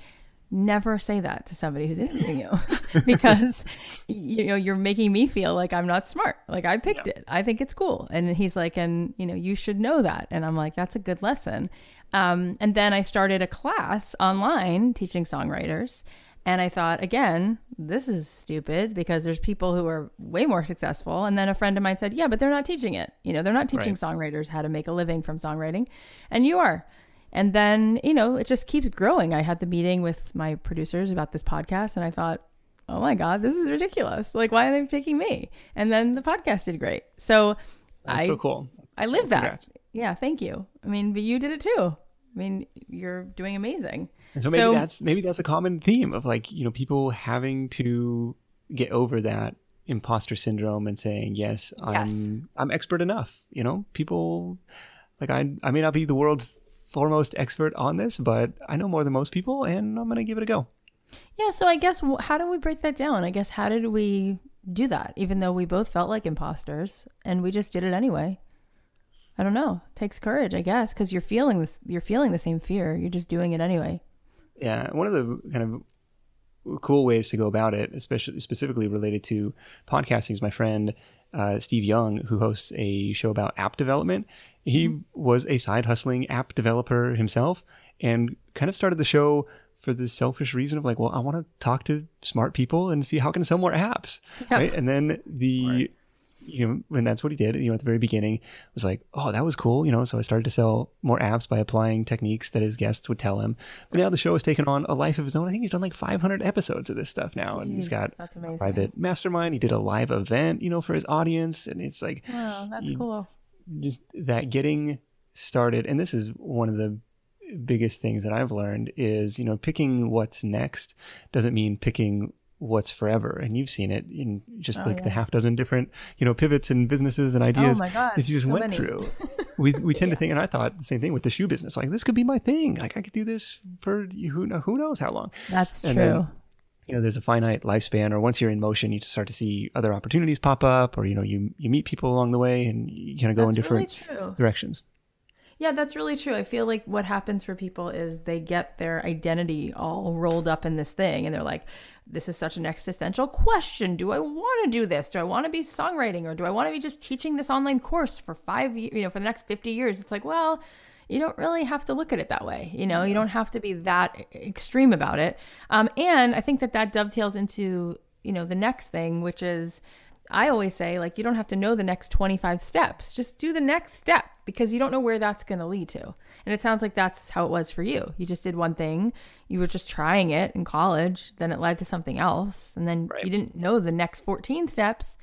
never say that to somebody who's interviewing you [LAUGHS] because you know you're making me feel like I'm not smart. Like I picked yeah. it. I think it's cool. And he's like, and you know, you should know that. And I'm like, that's a good lesson. Um, and then I started a class online teaching songwriters. And I thought, again, this is stupid because there's people who are way more successful. And then a friend of mine said, yeah, but they're not teaching it. You know, they're not teaching right. songwriters how to make a living from songwriting. And you are. And then, you know, it just keeps growing. I had the meeting with my producers about this podcast and I thought, oh my God, this is ridiculous. Like, why are they picking me? And then the podcast did great. So That's I, so cool. I live that. Congrats. Yeah, thank you. I mean, but you did it too. I mean, you're doing amazing. And so maybe so, that's maybe that's a common theme of like you know people having to get over that imposter syndrome and saying yes I'm yes. I'm expert enough. You know, people like I I may not be the world's foremost expert on this, but I know more than most people, and I'm gonna give it a go. Yeah. So I guess how do we break that down? I guess how did we do that? Even though we both felt like imposters, and we just did it anyway. I don't know. It takes courage, I guess, because you're feeling this. You're feeling the same fear. You're just doing it anyway. Yeah, one of the kind of cool ways to go about it, especially specifically related to podcasting, is my friend uh, Steve Young, who hosts a show about app development. He mm-hmm. was a side hustling app developer himself, and kind of started the show for the selfish reason of like, well, I want to talk to smart people and see how can I sell more apps, yeah. right? And then the you know, and that's what he did, you know, at the very beginning was like, oh, that was cool, you know. So I started to sell more apps by applying techniques that his guests would tell him. But now the show has taken on a life of his own. I think he's done like 500 episodes of this stuff now, Jeez, and he's got a private mastermind. He did a live event, you know, for his audience, and it's like, oh, that's you, cool. Just that getting started, and this is one of the biggest things that I've learned is, you know, picking what's next doesn't mean picking what's forever. And you've seen it in just oh, like yeah. the half dozen different you know pivots and businesses and ideas oh that you just so went many. through. [LAUGHS] We we tend yeah. to think and i thought the same thing with the shoe business. Like this could be my thing. Like i could do this for who who knows how long. That's and true. then, you know there's a finite lifespan or once you're in motion you start to see other opportunities pop up or you know you you meet people along the way and you kind of go that's in different really directions Yeah, that's really true. I feel like what happens for people is they get their identity all rolled up in this thing and they're like, this is such an existential question. Do I want to do this? Do I want to be songwriting or do I want to be just teaching this online course for five, you know, for the next 50 years? It's like, well, you don't really have to look at it that way. You know, you don't have to be that extreme about it. Um, and I think that that dovetails into, you know, the next thing, which is, I always say, like, you don't have to know the next 25 steps. Just do the next step because you don't know where that's going to lead to. And it sounds like that's how it was for you. You just did one thing, you were just trying it in college, then it led to something else. And then right. you didn't know the next 14 steps,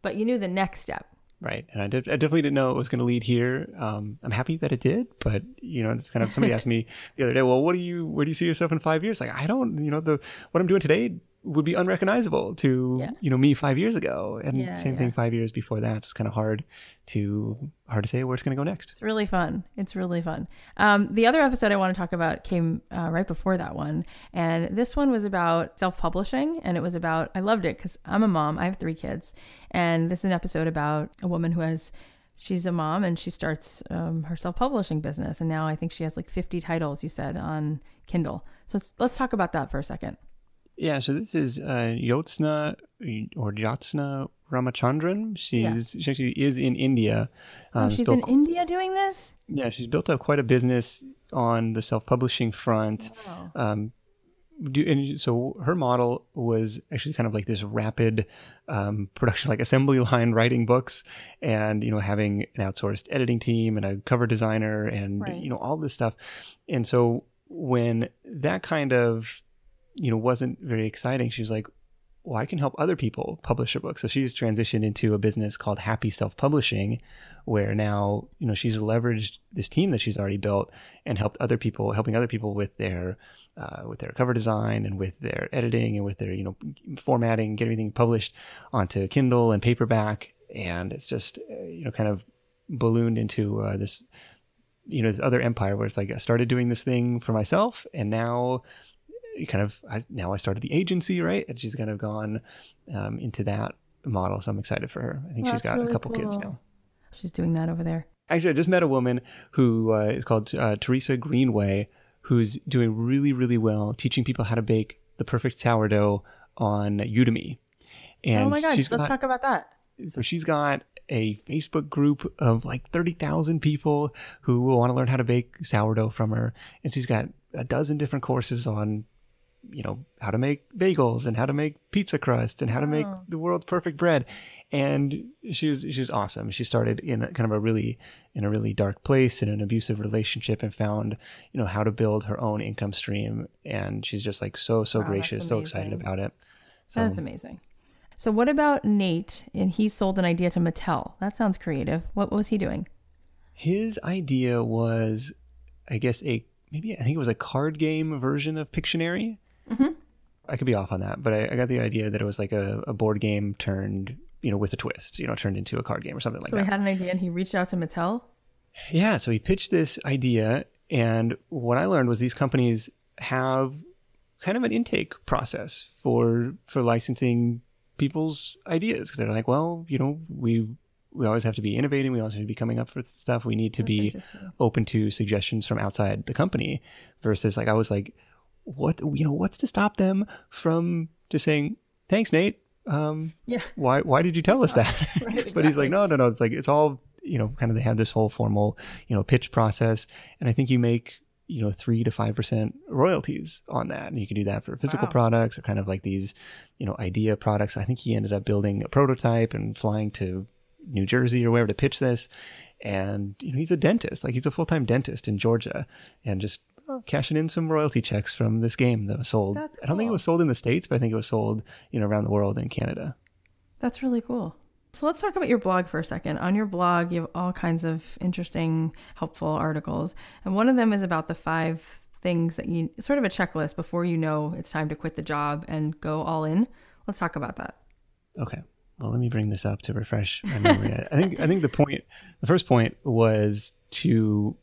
but you knew the next step. Right. And I, did, I definitely didn't know it was going to lead here. Um, I'm happy that it did, but you know, it's kind of somebody [LAUGHS] asked me the other day, well, what do you, where do you see yourself in five years? Like, I don't, you know, the, what I'm doing today would be unrecognizable to yeah. you know me five years ago. And yeah, same yeah. thing five years before that. It's kind of hard to hard to say where it's going to go next. It's really fun. It's really fun. Um, the other episode i want to talk about came uh, right before that one. And this one was about self-publishing. And it was about i loved it because i'm a mom. I have three kids. And this is an episode about a woman who has she's a mom and she starts um, her self-publishing business. And now i think she has like 50 titles you said on kindle. So let's, let's talk about that for a second yeah, so this is uh, Yotsna or Jyotsna Ramachandran. She's yeah. she actually is in India. Um, oh, she's in India doing this. Yeah, she's built up quite a business on the self-publishing front. Wow. Um, do, and so her model was actually kind of like this rapid um, production, like assembly [LAUGHS] line writing books, and you know having an outsourced editing team and a cover designer, and right. you know all this stuff. And so when that kind of you know, wasn't very exciting. she was like, well, I can help other people publish a book. So she's transitioned into a business called Happy Self Publishing, where now, you know, she's leveraged this team that she's already built and helped other people, helping other people with their, uh, with their cover design and with their editing and with their, you know, formatting, get everything published onto Kindle and paperback. And it's just, uh, you know, kind of ballooned into uh, this, you know, this other empire where it's like I started doing this thing for myself and now kind of I, now I started the agency, right? And she's kind of gone um, into that model. So I'm excited for her. I think she's got really a couple cool. kids now. She's doing that over there. Actually, I just met a woman who uh, is called uh, Teresa Greenway, who's doing really, really well teaching people how to bake the perfect sourdough on Udemy. And oh my god, let's got, talk about that. So she's got a Facebook group of like 30,000 people who want to learn how to bake sourdough from her. And she's got a dozen different courses on you know how to make bagels and how to make pizza crust and how to make oh. the world's perfect bread. And she's she's awesome. She started in a, kind of a really in a really dark place in an abusive relationship and found you know how to build her own income stream. And she's just like so so wow, gracious so excited about it. So that's amazing. So what about nate? And he sold an idea to mattel. That sounds creative. What was he doing? His idea was i guess a maybe i think it was a card game version of pictionary. I could be off on that, but I, I, got the idea that it was like a, a, board game turned, you know, with a twist, you know, turned into a card game or something like so that. So he had an idea and he reached out to Mattel? Yeah. So he pitched this idea. And what I learned was these companies have kind of an intake process for for licensing people's ideas because they're like, well, you know, we we always have to be innovating. We always have to be coming up with stuff. We need to That's be open to suggestions from outside the company. Versus, like, I was like, what you know what's to stop them from just saying thanks nate. Um yeah. why why did you tell us that? [LAUGHS] right, exactly. [LAUGHS] but he's like no no no. It's like it's all you know kind of they have this whole formal you know pitch process. And i think you make you know three to five percent royalties on that. And you can do that for physical wow. products or kind of like these you know idea products. I think he ended up building a prototype and flying to new jersey or wherever to pitch this. And you know he's a dentist. Like he's a full-time dentist in georgia and just cashing in some royalty checks from this game that was sold. Cool. I don't think it was sold in the states, but I think it was sold, you know, around the world in Canada. That's really cool. So let's talk about your blog for a second. On your blog, you have all kinds of interesting, helpful articles, and one of them is about the five things that you sort of a checklist before you know it's time to quit the job and go all in. Let's talk about that. Okay. Well, let me bring this up to refresh my memory. I think I think the point, the first point was to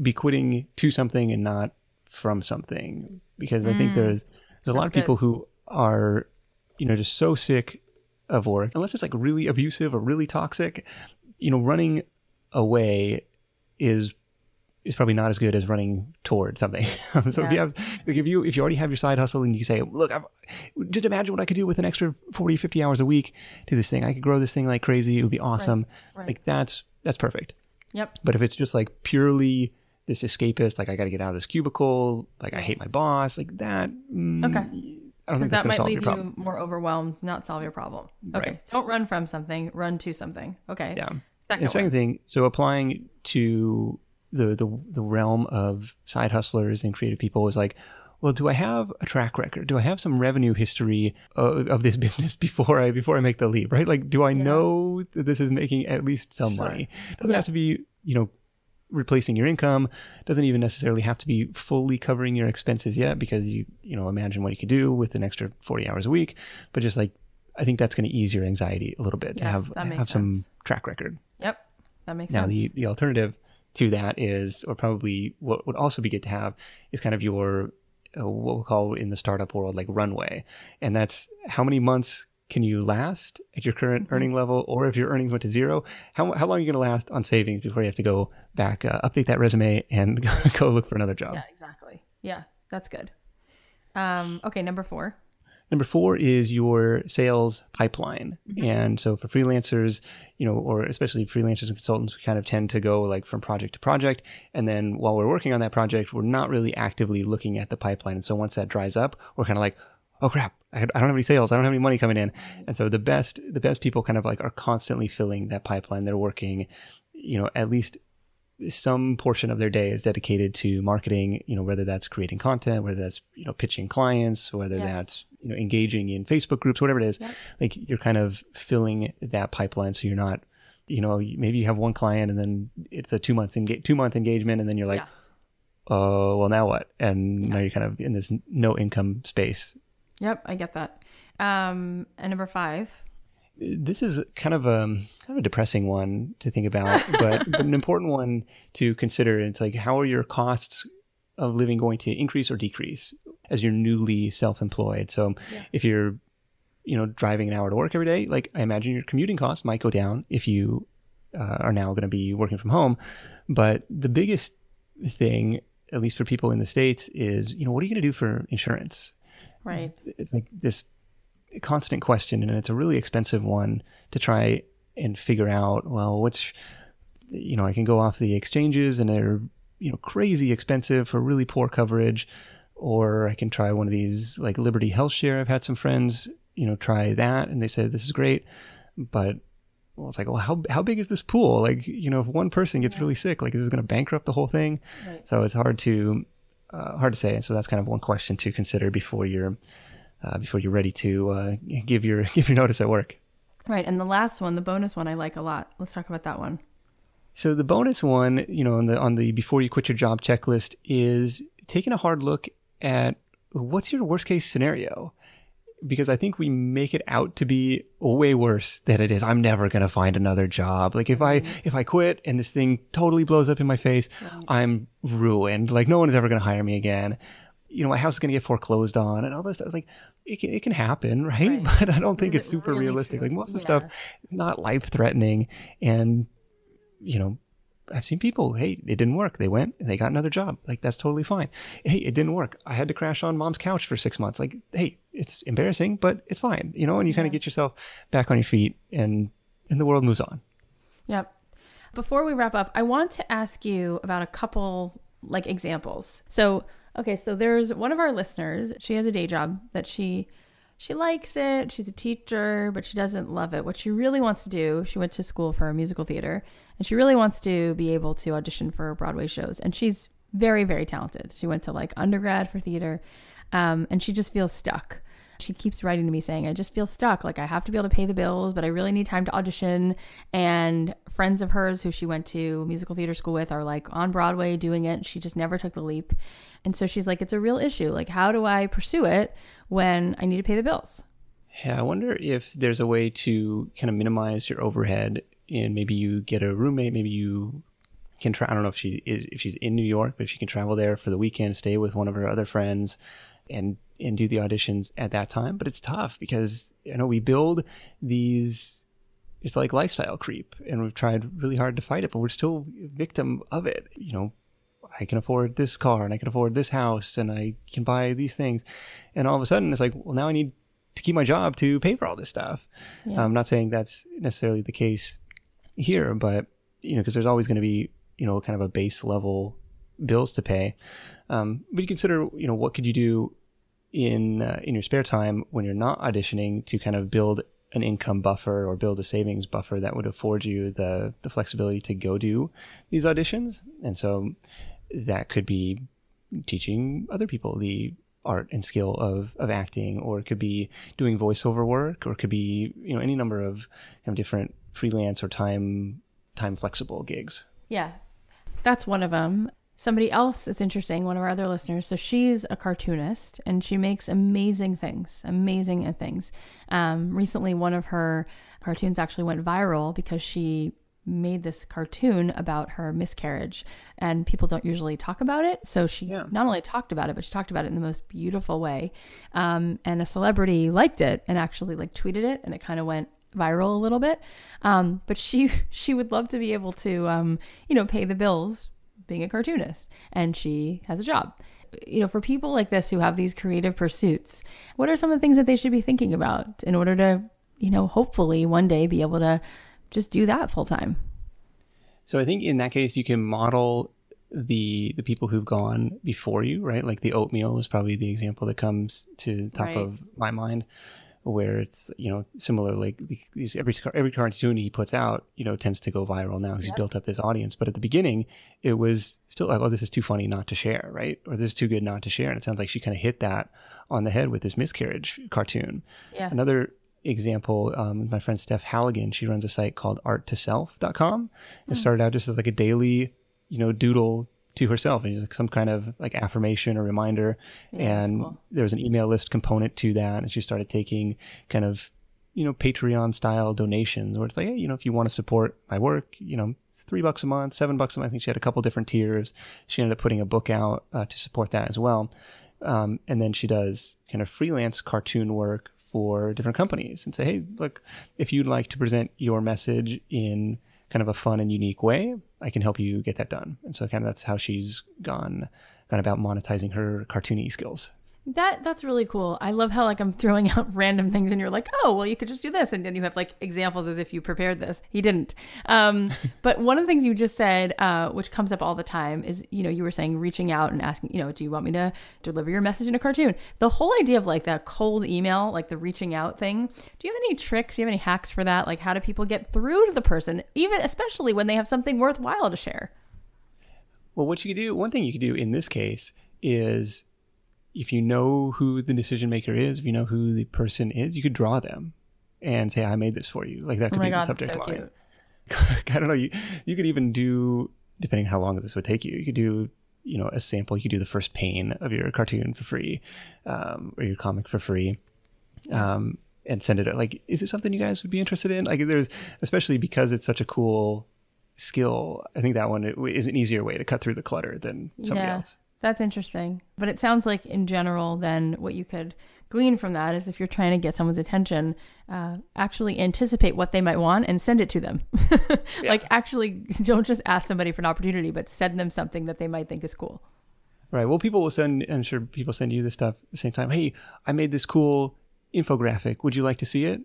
be quitting to something and not from something because mm. I think mm. there's there's a lot of people good. who are you know just so sick of work unless it's like really abusive or really toxic you know running away is is probably not as good as running toward something. [LAUGHS] so yeah. if you have, like if you if you already have your side hustle and you say, look, I've, just imagine what I could do with an extra 40, 50 hours a week to this thing. I could grow this thing like crazy. It would be awesome. Right. Right. Like that's that's perfect. Yep. But if it's just like purely this escapist, like I got to get out of this cubicle, like I hate my boss, like that. Mm, okay. I don't think that might leave you more overwhelmed, not solve your problem. Okay. Right. Don't run from something, run to something. Okay. Yeah. Second, and second thing, so applying to the, the the realm of side hustlers and creative people is like, well, do I have a track record? Do I have some revenue history of, of this [LAUGHS] business before I before I make the leap? Right? Like, do I yeah. know that this is making at least some sure. money? It doesn't yeah. have to be, you know, replacing your income. Doesn't even necessarily have to be fully covering your expenses yet, because you you know imagine what you could do with an extra forty hours a week. But just like I think that's going to ease your anxiety a little bit yes, to have have sense. some track record. Yep, that makes now, sense. Now the the alternative to that is, or probably what would also be good to have, is kind of your uh, what we call in the startup world like runway, and that's how many months can you last at your current mm-hmm. earning level, or if your earnings went to zero, how how long are you going to last on savings before you have to go back, uh, update that resume, and [LAUGHS] go look for another job? Yeah, exactly. Yeah, that's good. Um, okay, number four. Number four is your sales pipeline. Mm-hmm. And so for freelancers, you know, or especially freelancers and consultants, we kind of tend to go like from project to project. And then while we're working on that project, we're not really actively looking at the pipeline. And so once that dries up, we're kind of like, oh crap, I don't have any sales. I don't have any money coming in. And so the best, the best people kind of like are constantly filling that pipeline. They're working, you know, at least some portion of their day is dedicated to marketing, you know, whether that's creating content, whether that's, you know, pitching clients, whether yes. that's, you know, engaging in Facebook groups, whatever it is, yep. like you're kind of filling that pipeline. So you're not, you know, maybe you have one client and then it's a two months engage, two month engagement. And then you're like, yes. oh, well, now what? And now you're kind of in this no income space. Yep. I get that. Um, and number five, this is kind of a kind of a depressing one to think about, but, [LAUGHS] but an important one to consider. It's like how are your costs of living going to increase or decrease as you're newly self-employed? So yeah. if you're you know driving an hour to work every day, like I imagine your commuting costs might go down if you uh, are now going to be working from home. But the biggest thing, at least for people in the states, is you know what are you going to do for insurance? Right. It's like this constant question, and it's a really expensive one to try and figure out. Well, which you know, I can go off the exchanges, and they're you know crazy expensive for really poor coverage, or I can try one of these like Liberty Health Share. I've had some friends you know try that, and they said this is great, but well, it's like, well, how how big is this pool? Like, you know, if one person gets yeah. really sick, like, is this going to bankrupt the whole thing? Right. So it's hard to uh, hard to say. And so that's kind of one question to consider before you're uh, before you're ready to uh, give your [LAUGHS] give your notice at work. Right, and the last one, the bonus one, I like a lot. Let's talk about that one. So the bonus one, you know, on the on the before you quit your job checklist is taking a hard look at what's your worst case scenario because I think we make it out to be way worse than it is. I'm never going to find another job. Like if I mm-hmm. if I quit and this thing totally blows up in my face. I'm ruined. Like no one is ever going to hire me again you know, my house is going to get foreclosed on and all this stuff. It's like, it can, it can happen, [LAUGHS] right? right. But I don't think is it's super really realistic. True? Like most of the yeah. stuff is not life threatening. And, you know, I've seen people, hey, it didn't work. They went and they got another job. Like, that's totally fine. Hey, it didn't work. I had to crash on mom's couch for six months. Like, hey, it's embarrassing, but it's fine, you know, and you yeah. kind of get yourself back on your feet and, and the world moves on. Yep. Before we wrap up, I want to ask you about a couple like examples. So, Okay, so there's one of our listeners. She has a day job that she she likes it. She's a teacher, but she doesn't love it. What she really wants to do, she went to school for musical theater, and she really wants to be able to audition for Broadway shows. And she's very, very talented. She went to like undergrad for theater, um, and she just feels stuck. She keeps writing to me saying, I just feel stuck. Like I have to be able to pay the bills, but I really need time to audition. And friends of hers who she went to musical theater school with are like on Broadway doing it. She just never took the leap. And so she's like, it's a real issue. Like, how do I pursue it when I need to pay the bills? Yeah, I wonder if there's a way to kind of minimize your overhead and maybe you get a roommate, maybe you can try. I don't know if she is, if she's in New York, but if she can travel there for the weekend, stay with one of her other friends and and do the auditions at that time. But it's tough because you know we build these. It's like lifestyle creep, and we've tried really hard to fight it, but we're still victim of it. You know, I can afford this car and I can afford this house and I can buy these things. And all of a sudden it's like, well, now I need to keep my job to pay for all this stuff. Yeah. I'm not saying that's necessarily the case here, but you know, because there's always going to be, you know, kind of a base level bills to pay. Um, but you consider, you know, what could you do in uh, in your spare time when you're not auditioning to kind of build an income buffer or build a savings buffer that would afford you the the flexibility to go do these auditions. And so that could be teaching other people the art and skill of, of acting, or it could be doing voiceover work, or it could be, you know, any number of different freelance or time time flexible gigs. Yeah. That's one of them. Somebody else is interesting, one of our other listeners. So she's a cartoonist and she makes amazing things, amazing things. Um, recently, one of her cartoons actually went viral because she made this cartoon about her miscarriage and people don't usually talk about it so she yeah. not only talked about it but she talked about it in the most beautiful way um, and a celebrity liked it and actually like tweeted it and it kind of went viral a little bit um, but she [LAUGHS] she would love to be able to um, you know pay the bills being a cartoonist and she has a job. You know, for people like this who have these creative pursuits, what are some of the things that they should be thinking about in order to, you know, hopefully one day be able to just do that full time? So I think in that case you can model the the people who've gone before you, right? Like the oatmeal is probably the example that comes to top right. of my mind where it's you know similar like these every every cartoon he puts out you know tends to go viral now because yep. he's built up this audience but at the beginning it was still like oh this is too funny not to share right or this is too good not to share and it sounds like she kind of hit that on the head with this miscarriage cartoon yeah. another example um, my friend steph halligan she runs a site called arttoself.com it mm. started out just as like a daily you know doodle to herself and like some kind of like affirmation or reminder. Yeah, and cool. there was an email list component to that and she started taking kind of you know patreon style donations where it's like hey you know if you want to support my work you know it's three bucks a month seven bucks a month. I think she had a couple different tiers. She ended up putting a book out uh, to support that as well. Um, and then she does kind of freelance cartoon work for different companies and say hey look if you'd like to present your message in kind of a fun and unique way, I can help you get that done. And so kind of that's how she's gone gone about monetizing her cartoony skills. That that's really cool. I love how like I'm throwing out [LAUGHS] random things and you're like, oh well, you could just do this, and then you have like examples as if you prepared this. He didn't. Um, [LAUGHS] but one of the things you just said, uh, which comes up all the time, is you know you were saying reaching out and asking, you know, do you want me to deliver your message in a cartoon? The whole idea of like that cold email, like the reaching out thing. Do you have any tricks? Do you have any hacks for that? Like how do people get through to the person, even especially when they have something worthwhile to share? Well, what you could do, one thing you could do in this case is if you know who the decision maker is, if you know who the person is, you could draw them and say, "I made this for you." Like that oh could oh be God, the subject so line. [LAUGHS] I don't know. You you could even do depending how long this would take you. You could do you know a sample. You could do the first pane of your cartoon for free, um, or your comic for free. Um, and send it like is it something you guys would be interested in like there's especially because it's such a cool skill i think that one is an easier way to cut through the clutter than somebody yeah. else that's interesting. But it sounds like, in general, then what you could glean from that is if you're trying to get someone's attention, uh, actually anticipate what they might want and send it to them. [LAUGHS] yeah. Like, actually, [LAUGHS] don't just ask somebody for an opportunity, but send them something that they might think is cool. Right. Well, people will send, I'm sure people send you this stuff at the same time. Hey, I made this cool infographic. Would you like to see it?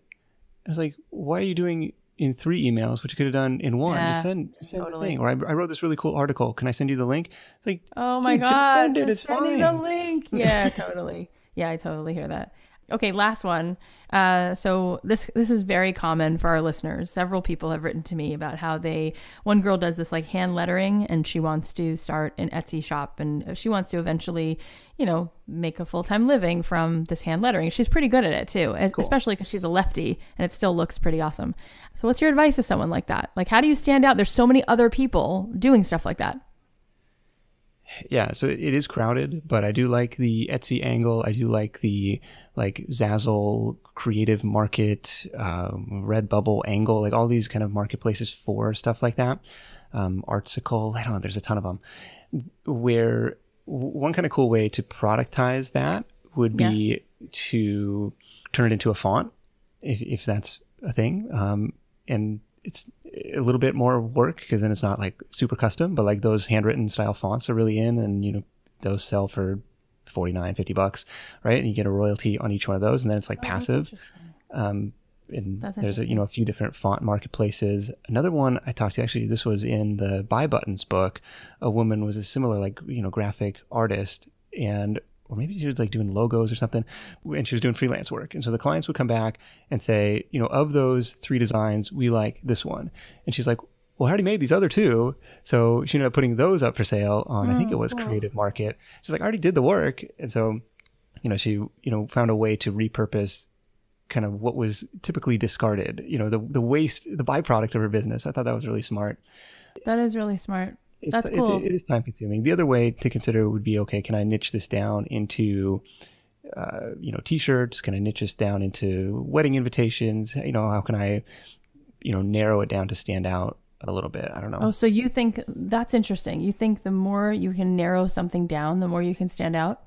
I was like, why are you doing in three emails, which you could have done in one. Yeah, just send, send totally. the thing. Or I, I, wrote this really cool article. Can I send you the link? It's like, oh my god, just send it. Just it's send fine. the link. [LAUGHS] Yeah, totally. Yeah, I totally hear that. Okay, last one. Uh, so this this is very common for our listeners. Several people have written to me about how they. One girl does this like hand lettering, and she wants to start an Etsy shop, and she wants to eventually, you know, make a full time living from this hand lettering. She's pretty good at it too, cool. especially because she's a lefty, and it still looks pretty awesome. So, what's your advice to someone like that? Like, how do you stand out? There's so many other people doing stuff like that yeah, so it is crowded, but I do like the Etsy angle. I do like the like Zazzle creative market, um, Redbubble angle, like all these kind of marketplaces for stuff like that. Um, Artsicle, I don't know, there's a ton of them. Where one kind of cool way to productize that would be yeah. to turn it into a font, if, if that's a thing. Um, and it's a little bit more work because then it's not like super custom, but like those handwritten style fonts are really in and, you know, those sell for 49, 50 bucks, right? And you get a royalty on each one of those. And then it's like oh, passive. Um, and that's there's a, you know a few different font marketplaces. Another one I talked to actually this was in the Buy Buttons book. A woman was a similar like you know graphic artist and or maybe she was like doing logos or something and she was doing freelance work and so the clients would come back and say you know of those three designs we like this one and she's like well, I already made these other two. So she ended up putting those up for sale on, I think it oh, was Creative Market. She's like, I already did the work. And so, you know, she, you know, found a way to repurpose kind of what was typically discarded, you know, the, the waste, the byproduct of her business. I thought that was really smart. That is really smart. It's, That's cool. It's, it is time consuming. The other way to consider would be, okay, can I niche this down into, uh, you know, t-shirts? Can I niche this down into wedding invitations? You know, how can I, you know, narrow it down to stand out a little bit? I don't know. Oh, so you think that's interesting. You think the more you can narrow something down, the more you can stand out?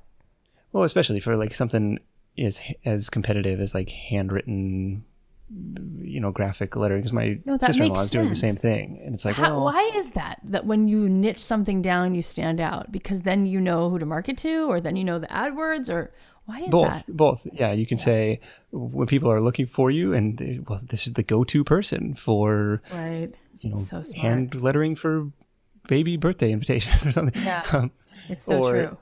Well, especially for like something is as competitive as like handwritten you know graphic lettering because my no, sister-in-law is doing the same thing and it's like How, well, why is that? That when you niche something down you stand out? Because then you know who to market to or then you know the AdWords or why is both that? both. Yeah you can yeah. say when people are looking for you and they, well this is the go-to person for right. you know so hand lettering for baby birthday invitations [LAUGHS] or something. Yeah. Um, it's so or, true.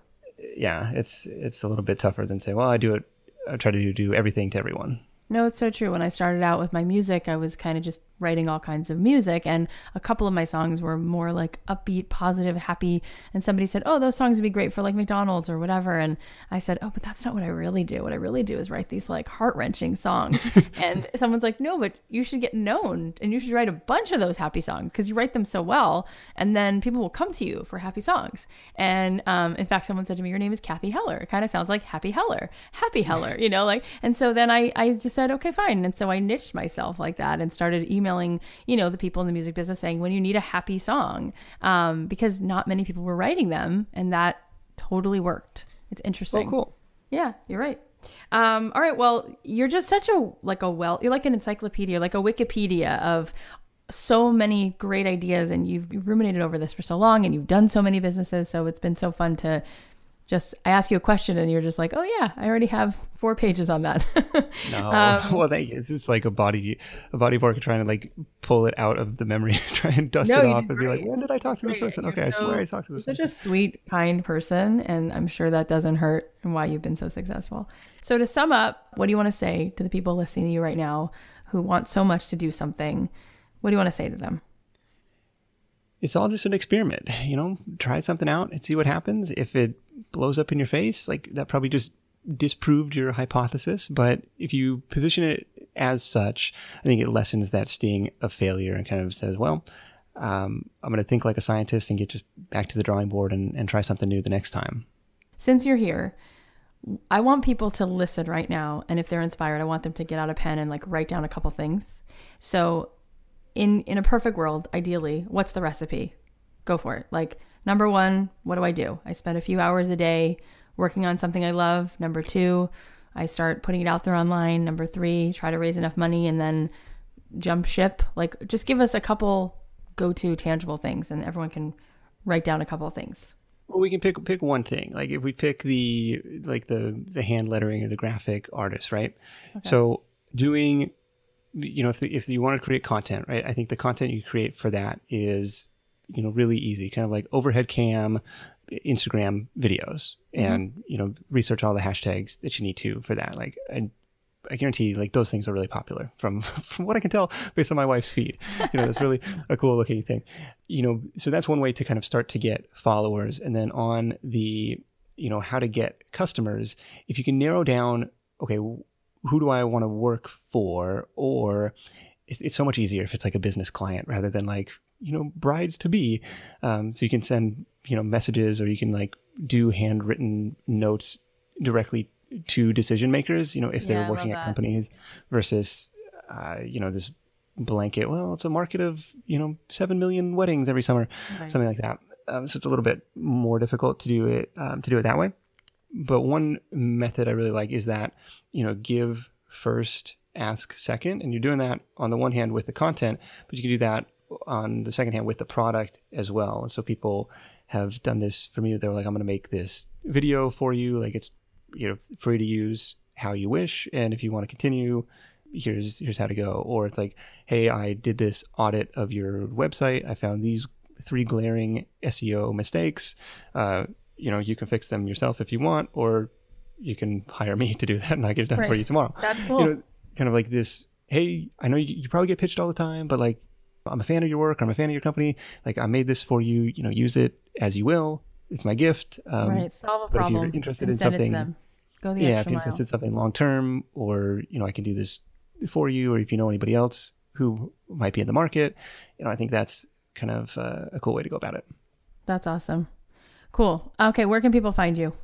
yeah it's it's a little bit tougher than say well i do it I try to do everything to everyone. No, it's so true. When I started out with my music, I was kind of just writing all kinds of music and a couple of my songs were more like upbeat positive happy and somebody said oh those songs would be great for like mcdonald's or whatever and i said oh but that's not what i really do. What i really do is write these like heart-wrenching songs. [LAUGHS] And someone's like no but you should get known and you should write a bunch of those happy songs because you write them so well and then people will come to you for happy songs. And um, in fact someone said to me your name is Cathy Heller. It kind of sounds like happy heller. Happy heller you know like and so then i i just said okay fine. And so i niched myself like that and started emailing emailing, you know, the people in the music business saying when you need a happy song, um, because not many people were writing them, and that totally worked. It's interesting. Oh, cool. Yeah, you're right. Um, all right. Well, you're just such a like a well, you're like an encyclopedia, like a Wikipedia of so many great ideas, and you've, you've ruminated over this for so long, and you've done so many businesses. So it's been so fun to just I ask you a question and you're just like, oh yeah, I already have four pages on that. [LAUGHS] no, um, [LAUGHS] well, thank you. It's just like a body, a body work trying to like pull it out of the memory, [LAUGHS] try and dust no, it off, and be like, when did I talk to this person? okay, so, I swear I talked to this. Such person. a sweet, kind person, and I'm sure that doesn't hurt, and why you've been so successful. So to sum up, what do you want to say to the people listening to you right now who want so much to do something? What do you want to say to them? It's all just an experiment, you know. Try something out and see what happens. If it blows up in your face, like that probably just disproved your hypothesis. But if you position it as such, I think it lessens that sting of failure and kind of says, well, um, I'm going to think like a scientist and get just back to the drawing board and, and try something new the next time. Since you're here, I want people to listen right now. And if they're inspired, I want them to get out a pen and like write down a couple things. So, in in a perfect world, ideally, what's the recipe? Go for it. Like Number one, what do I do? I spend a few hours a day working on something I love. Number two, I start putting it out there online. Number three, try to raise enough money and then jump ship. Like, just give us a couple go to tangible things and everyone can write down a couple of things. Well, we can pick pick one thing. Like if we pick the like the the hand lettering or the graphic artist, right? Okay. So doing, you know, if the, if you want to create content, right? I think the content you create for that is you know really easy kind of like overhead cam instagram videos mm-hmm. and you know research all the hashtags that you need to for that like and I guarantee like those things are really popular from [LAUGHS] from what I can tell based on my wife's feed. You know, that's really [LAUGHS] a cool looking thing. You know, so that's one way to kind of start to get followers and then on the you know how to get customers if you can narrow down okay who do I want to work for or it's, it's so much easier if it's like a business client rather than like you know brides to be um, so you can send you know messages or you can like do handwritten notes directly to decision makers you know if they're working at that. companies versus uh, you know this blanket well it's a market of you know 7 million weddings every summer right. something like that um, so it's a little bit more difficult to do it um, to do it that way but one method i really like is that you know give first ask second. And you're doing that on the one hand with the content, but you can do that on the second hand with the product as well. And so people have done this for me. They're like, I'm going to make this video for you. Like it's, you know, free to use how you wish. And if you want to continue, here's, here's how to go. Or it's like, Hey, I did this audit of your website. I found these three glaring SEO mistakes. Uh, you know, you can fix them yourself if you want, or you can hire me [LAUGHS] to do that and I get it done right. for you tomorrow. That's cool. You know, kind of like this, hey, I know you, you probably get pitched all the time, but like, I'm a fan of your work. I'm a fan of your company. Like, I made this for you. You know, use it as you will. It's my gift. Um, right. Solve a problem. If you're interested in something, Go the yeah. If you're interested in something long term, or you know, I can do this for you, or if you know anybody else who might be in the market, you know, I think that's kind of uh, a cool way to go about it. That's awesome. Cool. Okay, where can people find you?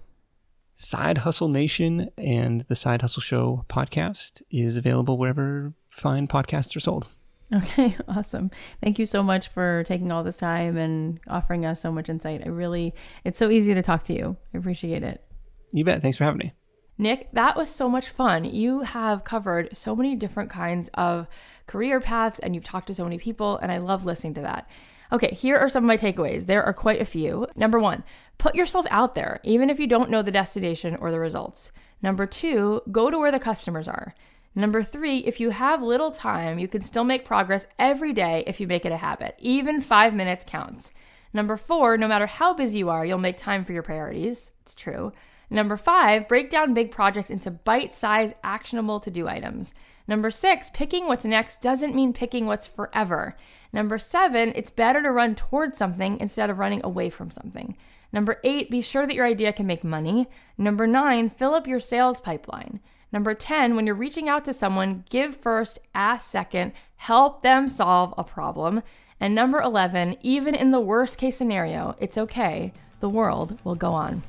Side Hustle Nation and the Side Hustle Show podcast is available wherever fine podcasts are sold. Okay, [LAUGHS] awesome. Thank you so much for taking all this time and offering us so much insight. I really, it's so easy to talk to you. I appreciate it. You bet. Thanks for having me. Nick, that was so much fun. You have covered so many different kinds of career paths and you've talked to so many people, and I love listening to that. Okay, here are some of my takeaways. There are quite a few. Number one, put yourself out there, even if you don't know the destination or the results. Number two, go to where the customers are. Number three, if you have little time, you can still make progress every day if you make it a habit. Even five minutes counts. Number four, no matter how busy you are, you'll make time for your priorities. It's true. Number five, break down big projects into bite sized, actionable to do items. Number six, picking what's next doesn't mean picking what's forever. Number seven, it's better to run towards something instead of running away from something. Number eight, be sure that your idea can make money. Number nine, fill up your sales pipeline. Number 10, when you're reaching out to someone, give first, ask second, help them solve a problem. And number 11, even in the worst case scenario, it's okay. The world will go on.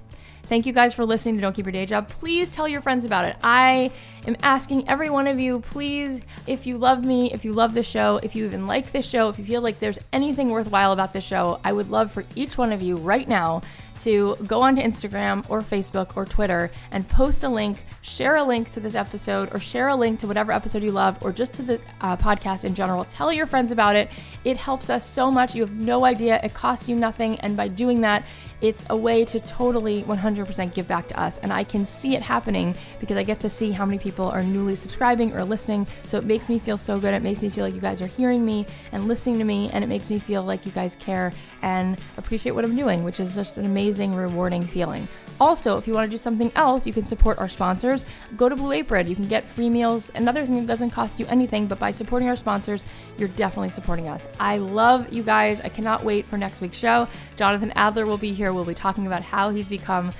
Thank you guys for listening to Don't Keep Your Day Job. Please tell your friends about it. I am asking every one of you, please, if you love me, if you love the show, if you even like this show, if you feel like there's anything worthwhile about the show, I would love for each one of you right now to go onto Instagram or Facebook or Twitter and post a link, share a link to this episode, or share a link to whatever episode you love, or just to the uh, podcast in general. Tell your friends about it. It helps us so much. You have no idea. It costs you nothing. And by doing that, it's a way to totally 100% give back to us. And I can see it happening because I get to see how many people are newly subscribing or listening. So it makes me feel so good. It makes me feel like you guys are hearing me and listening to me. And it makes me feel like you guys care and appreciate what I'm doing, which is just an amazing, rewarding feeling. Also, if you want to do something else, you can support our sponsors. Go to Blue Apron. You can get free meals. Another thing that doesn't cost you anything, but by supporting our sponsors, you're definitely supporting us. I love you guys. I cannot wait for next week's show. Jonathan Adler will be here. We'll be talking about how he's become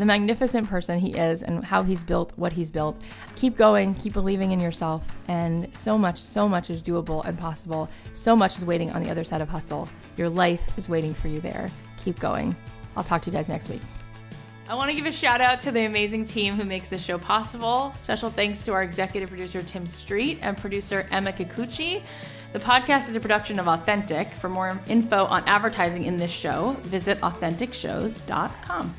the magnificent person he is and how he's built what he's built. Keep going, keep believing in yourself, and so much, so much is doable and possible. So much is waiting on the other side of hustle. Your life is waiting for you there. Keep going. I'll talk to you guys next week. I want to give a shout out to the amazing team who makes this show possible. Special thanks to our executive producer, Tim Street, and producer, Emma Kikuchi. The podcast is a production of Authentic. For more info on advertising in this show, visit AuthenticShows.com.